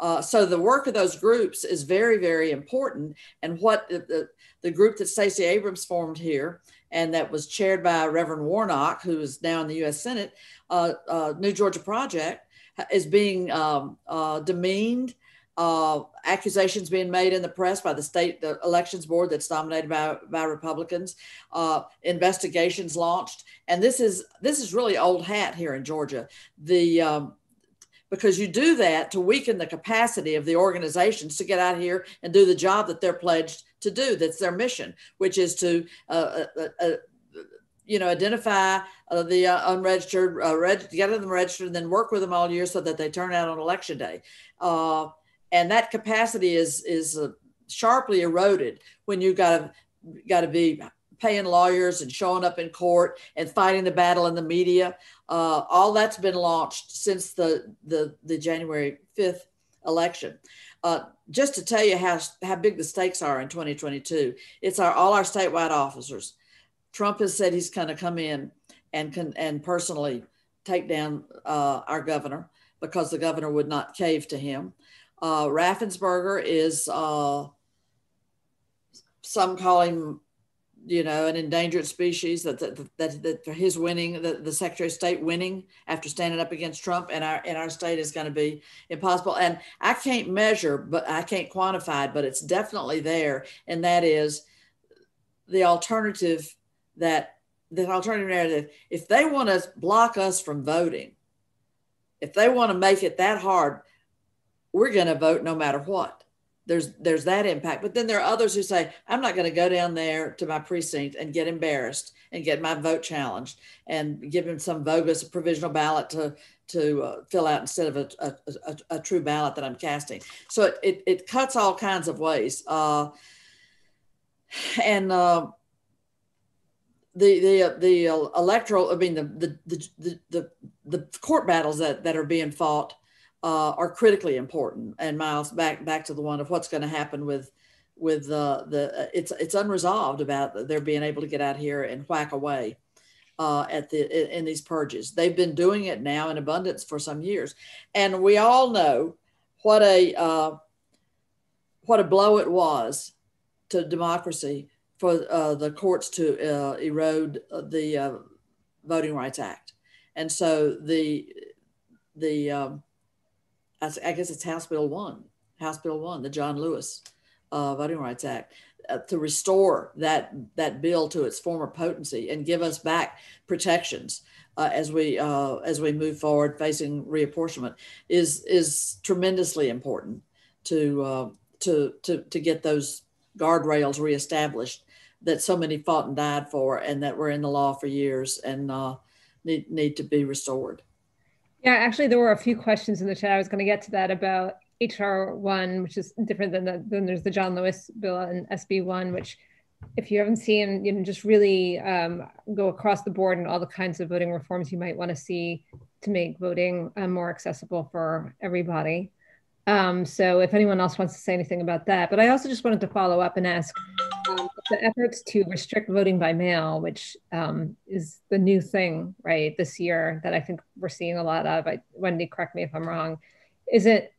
Uh, so the work of those groups is very, very important. And what the, the group that Stacey Abrams formed here and that was chaired by Reverend Warnock, who is now in the U.S. Senate, uh, uh, New Georgia Project, is being um, uh, demeaned. Uh, accusations being made in the press by the state the elections board that's dominated by, by Republicans. Uh, investigations launched, and this is this is really old hat here in Georgia. The um, because you do that to weaken the capacity of the organizations to get out here and do the job that they're pledged to do. That's their mission, which is to, uh, uh, uh, uh you know, identify uh, the uh, unregistered, reg- get them registered, and then work with them all year so that they turn out on election day. and that capacity is is sharply eroded when you've got to got to be paying lawyers and showing up in court and fighting the battle in the media. Uh, all that's been launched since the, the, the January 5th election. Uh, just to tell you how, how big the stakes are in 2022, it's our, all our statewide officers. Trump has said he's going to come in and, can, and personally take down uh, our governor because the governor would not cave to him. Uh, Raffensperger is, uh, some call him you know, an endangered species that that, that, that his winning, the, the Secretary of State winning after standing up against Trump and our in our state is going to be impossible. And I can't measure, but I can't quantify it, but it's definitely there. And that is the alternative that the alternative narrative. If they want to block us from voting, if they want to make it that hard, we're going to vote no matter what there's there's that impact. But then there are others who say i'm not going to go down there to my precinct and get embarrassed and get my vote challenged and give him some bogus provisional ballot to to uh, fill out instead of a, a, a, a, true ballot that i'm casting. So it, it, it cuts all kinds of ways uh, and uh, the the the electoral i mean the the the the, the, the court battles that, that are being fought uh, are critically important. And Miles, back back to the one of what's going to happen with with uh, the it's it's unresolved about their being able to get out here and whack away uh, at the in, in these purges. They've been doing it now in abundance for some years, and we all know what a uh, what a blow it was to democracy for uh, the courts to uh, erode the uh, Voting Rights Act, and so the the um, I guess it's House Bill One, House Bill One, the John Lewis uh, Voting Rights Act, uh, to restore that that bill to its former potency and give us back protections uh, as we uh, as we move forward facing reapportionment is is tremendously important to uh, to to to get those guardrails reestablished that so many fought and died for and that were in the law for years and uh, need need to be restored. Yeah, actually, there were a few questions in the chat. I was going to get to that about HR one, which is different than the then there's the John Lewis bill and SB one, which if you haven't seen, you know, just really um, go across the board and all the kinds of voting reforms you might want to see to make voting uh, more accessible for everybody. Um, so if anyone else wants to say anything about that, but I also just wanted to follow up and ask um, the efforts to restrict voting by mail, which um, is the new thing, right, this year that I think we're seeing a lot of. I, Wendy, correct me if I'm wrong. Is it?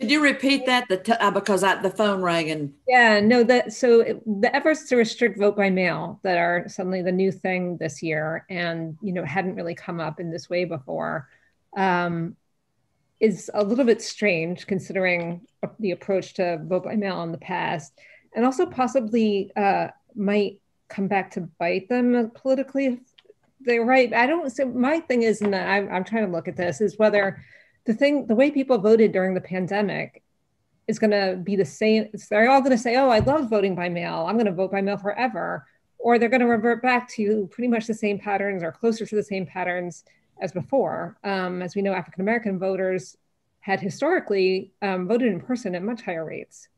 Could you repeat that? The t- uh, because I, the phone rang and. Yeah, no. That so it, the efforts to restrict vote by mail that are suddenly the new thing this year, and you know hadn't really come up in this way before. Um, is a little bit strange considering the approach to vote by mail in the past, and also possibly uh, might come back to bite them politically. They're right. I don't. So my thing is, and I'm, I'm trying to look at this is whether the thing, the way people voted during the pandemic, is going to be the same. They're all going to say, "Oh, I love voting by mail. I'm going to vote by mail forever," or they're going to revert back to pretty much the same patterns or closer to the same patterns as before. Um, as we know, African American voters had historically um, voted in person at much higher rates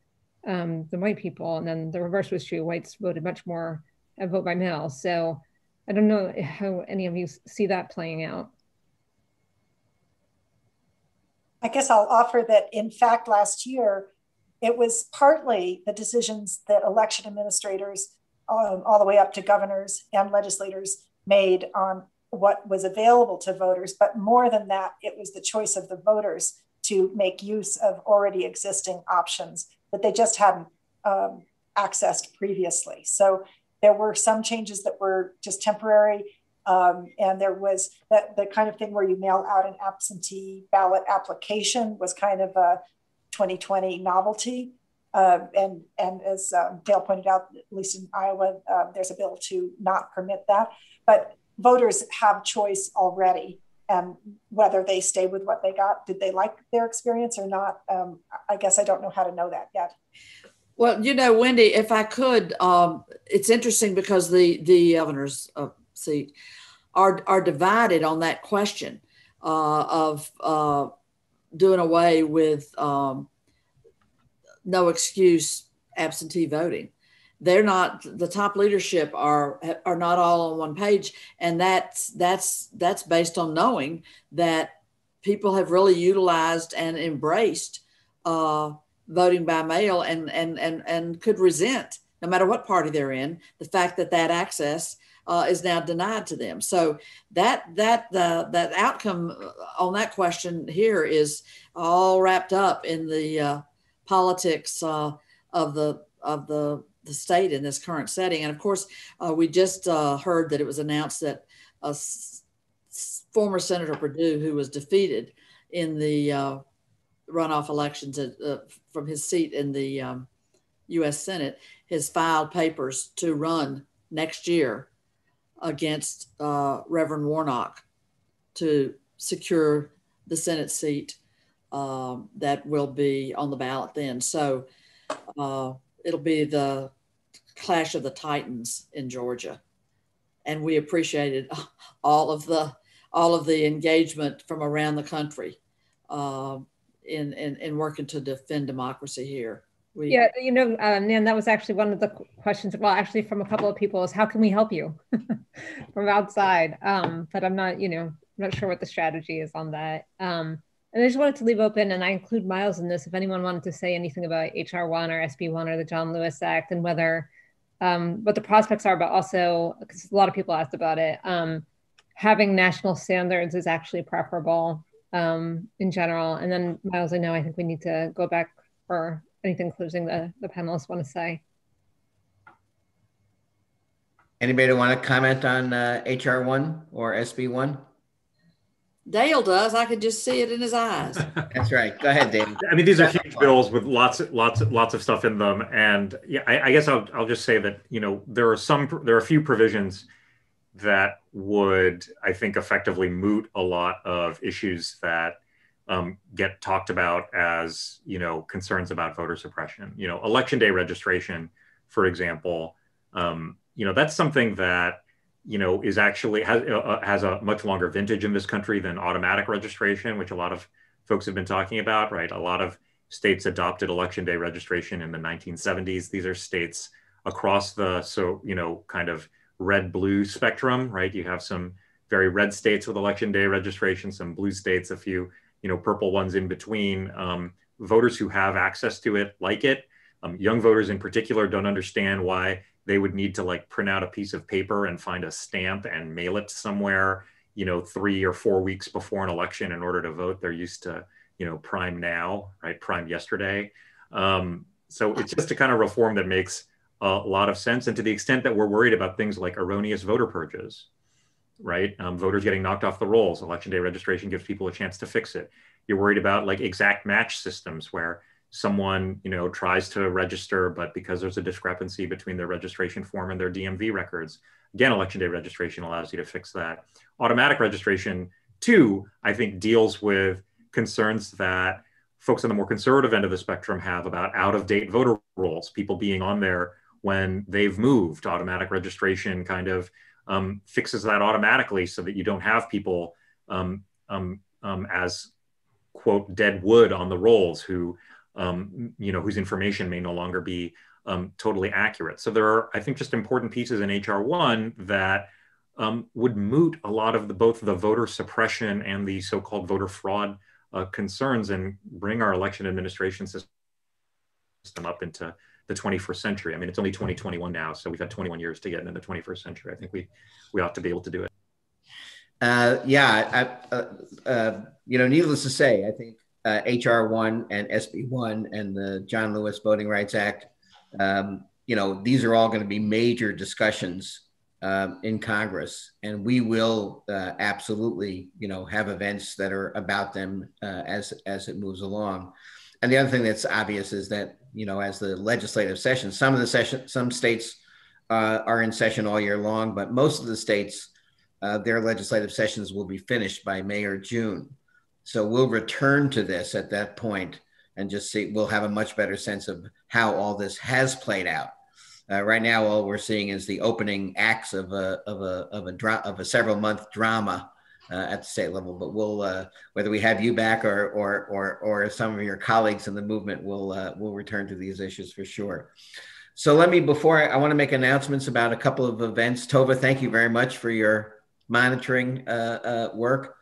um, than white people, and then the reverse was true. Whites voted much more at vote by mail. So I don't know how any of you see that playing out. I guess I'll offer that, in fact, last year, it was partly the decisions that election administrators, um, all the way up to governors and legislators, made on what was available to voters. But more than that, it was the choice of the voters to make use of already existing options that they just hadn't um, accessed previously. So there were some changes that were just temporary. Um, and there was that the kind of thing where you mail out an absentee ballot application was kind of a 2020 novelty. Uh, and and as um, Dale pointed out, at least in Iowa, uh, there's a bill to not permit that. But voters have choice already, and whether they stay with what they got, did they like their experience or not? Um, I guess I don't know how to know that yet. Well, you know, Wendy, if I could, um, it's interesting because the the governor's uh, seat are are divided on that question uh, of uh, doing away with um, no excuse absentee voting they're not the top leadership are are not all on one page. And that's that's that's based on knowing that people have really utilized and embraced uh, voting by mail and and and and could resent no matter what party they're in the fact that that access uh, is now denied to them. So that that the that outcome on that question here is all wrapped up in the uh, politics uh, of the of the the state in this current setting. And of course, uh, we just uh, heard that it was announced that a s- former Senator Perdue, who was defeated in the uh, runoff elections uh, from his seat in the um, U.S. Senate, has filed papers to run next year against uh, Reverend Warnock to secure the Senate seat um, that will be on the ballot then. So uh, it'll be the clash of the titans in Georgia, and we appreciated all of the all of the engagement from around the country uh, in, in in working to defend democracy here. We, yeah, you know, uh, Nan, that was actually one of the questions. Well, actually, from a couple of people is how can we help you from outside? Um, but I'm not, you know, I'm not sure what the strategy is on that. Um, and I just wanted to leave open, and I include Miles in this, if anyone wanted to say anything about HR1 or SB1 or the John Lewis Act and whether um, what the prospects are, but also because a lot of people asked about it, um, having national standards is actually preferable um, in general. And then Miles, I know I think we need to go back for anything closing the, the panelists want to say. Anybody want to comment on uh, HR1 or SB1? Dale does. I could just see it in his eyes. That's right. Go ahead, Dave. I mean, these are huge bills with lots, lots, lots of stuff in them, and yeah, I, I, guess I'll, I'll just say that you know there are some, there are a few provisions that would, I think, effectively moot a lot of issues that um, get talked about as you know concerns about voter suppression. You know, election day registration, for example. Um, you know, that's something that you know, is actually has uh, uh, has a much longer vintage in this country than automatic registration, which a lot of folks have been talking about. Right, a lot of states adopted election day registration in the 1970s. These are states across the so you know kind of red blue spectrum. Right, you have some very red states with election day registration, some blue states, a few you know purple ones in between. Um, voters who have access to it like it. Um, young voters in particular don't understand why they would need to like print out a piece of paper and find a stamp and mail it somewhere you know three or four weeks before an election in order to vote. They're used to you know prime now right? Prime yesterday. Um, so it's just a kind of reform that makes a lot of sense. And to the extent that we're worried about things like erroneous voter purges right? Um, voters getting knocked off the rolls. Election day registration gives people a chance to fix it. You're worried about like exact match systems where someone you know tries to register but because there's a discrepancy between their registration form and their dmv records again election day registration allows you to fix that. Automatic registration too i think deals with concerns that folks on the more conservative end of the spectrum have about out of date voter rolls people being on there when they've moved. Automatic registration kind of um, fixes that automatically so that you don't have people um, um, um as quote dead wood on the rolls who um, you know, whose information may no longer be um, totally accurate. So there are, I think, just important pieces in HR one that um, would moot a lot of the both the voter suppression and the so-called voter fraud uh, concerns and bring our election administration system up into the 21st century. I mean, it's only 2021 now, so we've had 21 years to get into the 21st century. I think we we ought to be able to do it. Uh, yeah, I, uh, uh, you know, needless to say, I think uh, HR one and SB one and the John Lewis Voting Rights Act. Um, you know, these are all going to be major discussions um, in Congress, and we will uh, absolutely, you know, have events that are about them uh, as as it moves along. And the other thing that's obvious is that you know, as the legislative session, some of the session, some states uh, are in session all year long, but most of the states, uh, their legislative sessions will be finished by May or June. So we'll return to this at that point and just see, we'll have a much better sense of how all this has played out. Uh, right now, all we're seeing is the opening acts of a of a of a dra- of a several month drama uh, at the state level. But we'll uh, whether we have you back or or or or some of your colleagues in the movement, we'll uh, will return to these issues for sure. So let me before I, I want to make announcements about a couple of events. Tova, thank you very much for your monitoring uh, uh, work.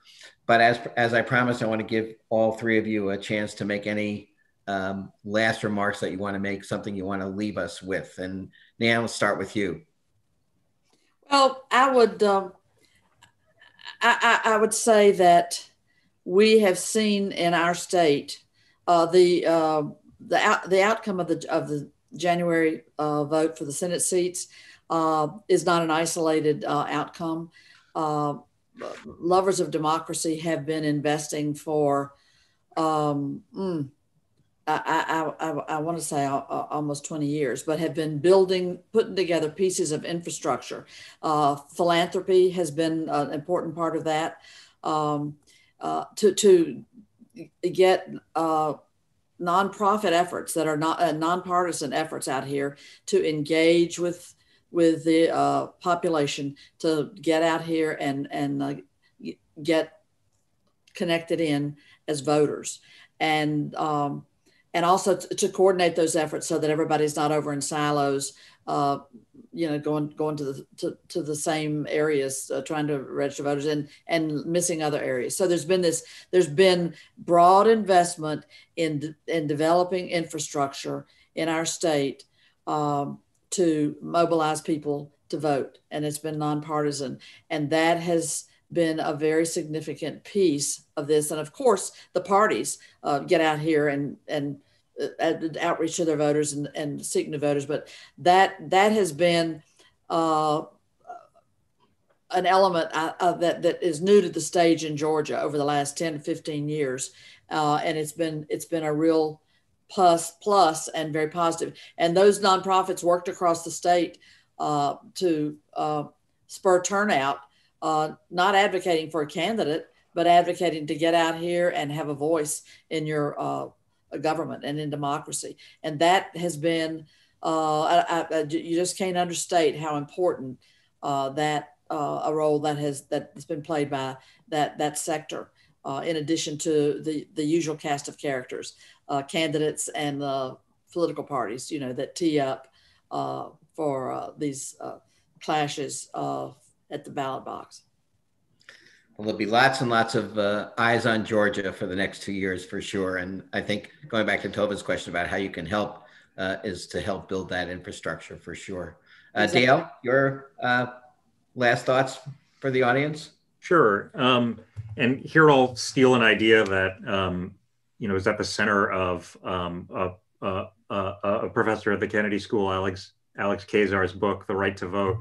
But as as I promised, I want to give all three of you a chance to make any um, last remarks that you want to make, something you want to leave us with. And Nan, we'll start with you. Well, I would um, I, I, I, would say that we have seen in our state uh, the uh, the out, the outcome of the of the January uh, vote for the Senate seats uh, is not an isolated uh, outcome. Lovers of democracy have been investing for, um, mm, I, I, I, I, want to say almost 20 years, but have been building, putting together pieces of infrastructure. Uh, philanthropy has been an important part of that. Um, uh, to, to get uh, nonprofit efforts that are not uh, nonpartisan efforts out here to engage with with the uh, population to get out here and and uh, get connected in as voters and um, and also to, to coordinate those efforts so that everybody's not over in silos uh, you know, going going to the to, to the same areas, uh, trying to register voters, and and missing other areas. So there's been this there's been broad investment in in developing infrastructure in our state um, to mobilize people to vote, and it's been nonpartisan, and that has been a very significant piece of this. And of course, the parties uh, get out here and and uh, outreach to their voters and, and seeking the voters, but that that has been uh, an element uh, uh, that that is new to the stage in Georgia over the last 10 to 15 years, uh, and it's been it's been a real plus plus and very positive. And those nonprofits worked across the state uh, to spur turnout, not advocating for a candidate, but advocating to get out here and have a voice in your government and in democracy. And that has been, uh, I, I, you just can't understate how important uh, that uh, a role that has that's been played by that that sector. Uh, in addition to the the usual cast of characters, uh, candidates and the political parties, you know, that tee up uh, for these clashes at the ballot box. Well, there'll be lots and lots of uh, eyes on Georgia for the next two years for sure. And I think going back to Tova's question about how you can help uh, is to help build that infrastructure for sure. Uh, exactly. Dale, your uh, last thoughts for the audience? Sure. Um, and here I'll steal an idea that um, you know is at the center of um, a, a, a, professor at the Kennedy School, Alex Alex Keyssar's book, The Right to Vote.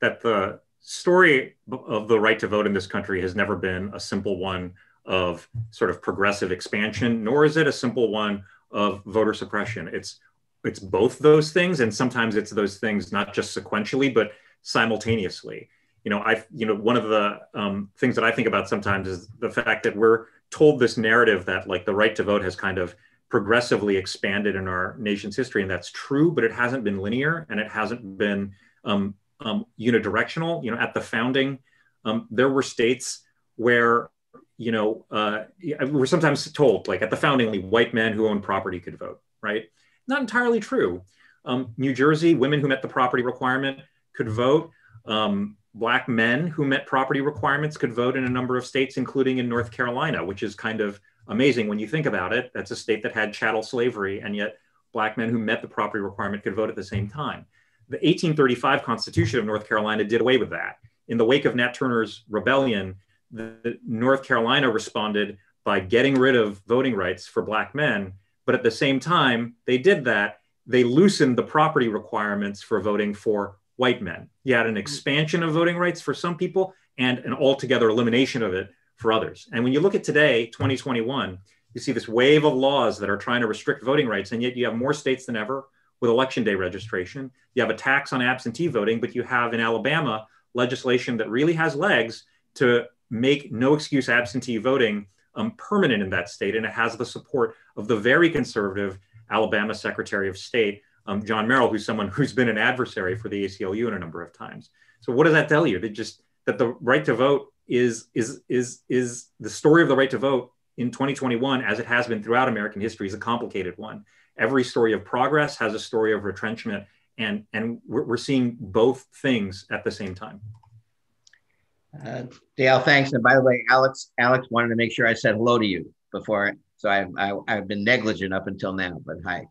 That the story of the right to vote in this country has never been a simple one of sort of progressive expansion, nor is it a simple one of voter suppression. It's it's both those things, and sometimes it's those things not just sequentially, but simultaneously. You know, I you know one of the um, things that I think about sometimes is the fact that we're told this narrative that like the right to vote has kind of progressively expanded in our nation's history, and that's true, but it hasn't been linear and it hasn't been um, um, unidirectional. You know, at the founding, um, there were states where you know uh, we're sometimes told, like at the founding, only white men who owned property could vote. Right? Not entirely true. Um, New Jersey, women who met the property requirement could vote. Um, black men who met property requirements could vote in a number of states, including in North Carolina, which is kind of amazing when you think about it. That's a state that had chattel slavery, and yet black men who met the property requirement could vote at the same time. The 1835 Constitution of North Carolina did away with that. In the wake of Nat Turner's rebellion, the, North Carolina responded by getting rid of voting rights for Black men. But at the same time, they did that. They loosened the property requirements for voting for white men. You had an expansion of voting rights for some people and an altogether elimination of it for others. And when you look at today, 2021, you see this wave of laws that are trying to restrict voting rights, and yet you have more states than ever with election day registration. You have a tax on absentee voting, but you have in Alabama legislation that really has legs to make no excuse absentee voting um, permanent in that state. And it has the support of the very conservative Alabama Secretary of State, um, John Merrill, who's someone who's been an adversary for the ACLU in a number of times. So what does that tell you? That just that the right to vote is is is is the story of the right to vote in 2021, as it has been throughout American history, is a complicated one every story of progress has a story of retrenchment and and we're, we're seeing both things at the same time uh, dale thanks and by the way alex alex wanted to make sure i said hello to you before so I, I, i've been negligent up until now but hi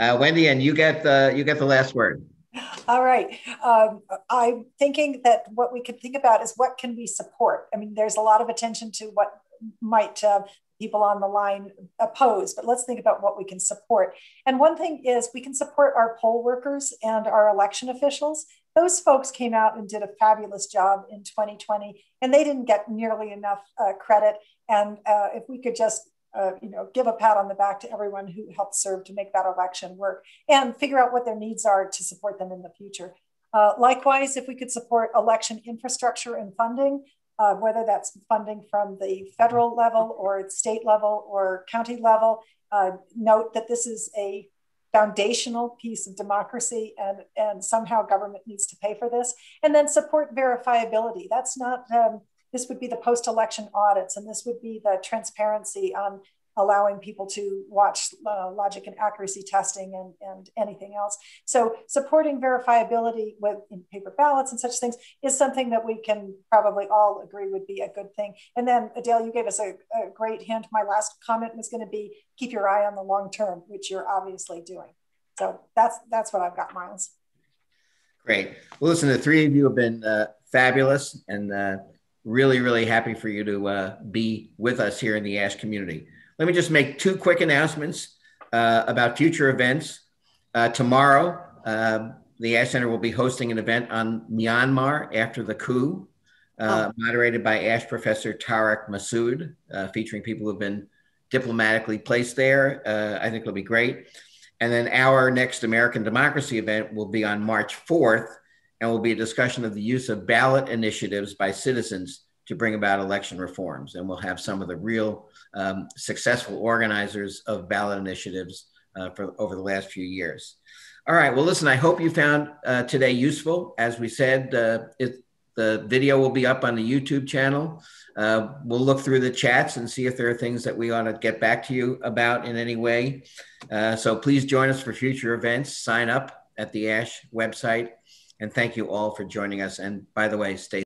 uh, wendy and you get the you get the last word all right. Um, I'm thinking that what we could think about is what can we support? I mean, there's a lot of attention to what might uh, people on the line oppose, but let's think about what we can support. And one thing is we can support our poll workers and our election officials. Those folks came out and did a fabulous job in 2020, and they didn't get nearly enough uh, credit. And uh, if we could just uh, you know, give a pat on the back to everyone who helped serve to make that election work and figure out what their needs are to support them in the future. Uh, likewise, if we could support election infrastructure and funding, uh, whether that's funding from the federal level or state level or county level. Uh, note that this is a foundational piece of democracy and, and somehow government needs to pay for this. And then support verifiability. That's not, um, this would be the post-election audits and this would be the transparency on allowing people to watch uh, logic and accuracy testing and, and anything else. So supporting verifiability with in paper ballots and such things is something that we can probably all agree would be a good thing. And then Adele, you gave us a, a great hint. My last comment was going to be keep your eye on the long term, which you're obviously doing. So that's that's what I've got, Miles. Great. Well, listen, the three of you have been uh, fabulous and uh, really, really happy for you to uh, be with us here in the ASH community. Let me just make two quick announcements uh, about future events. Uh, tomorrow, uh, the ASH Center will be hosting an event on Myanmar after the coup, uh, oh. moderated by ASH Professor Tarek Masoud, uh, featuring people who have been diplomatically placed there. Uh, I think it'll be great. And then our next American Democracy event will be on March 4th and will be a discussion of the use of ballot initiatives by citizens to bring about election reforms. And we'll have some of the real um, successful organizers of ballot initiatives uh, for over the last few years. All right. Well, listen, I hope you found uh, today useful. As we said, uh, it, the video will be up on the YouTube channel. Uh, we'll look through the chats and see if there are things that we ought to get back to you about in any way. Uh, so please join us for future events. Sign up at the ASH website. And thank you all for joining us. And by the way, stay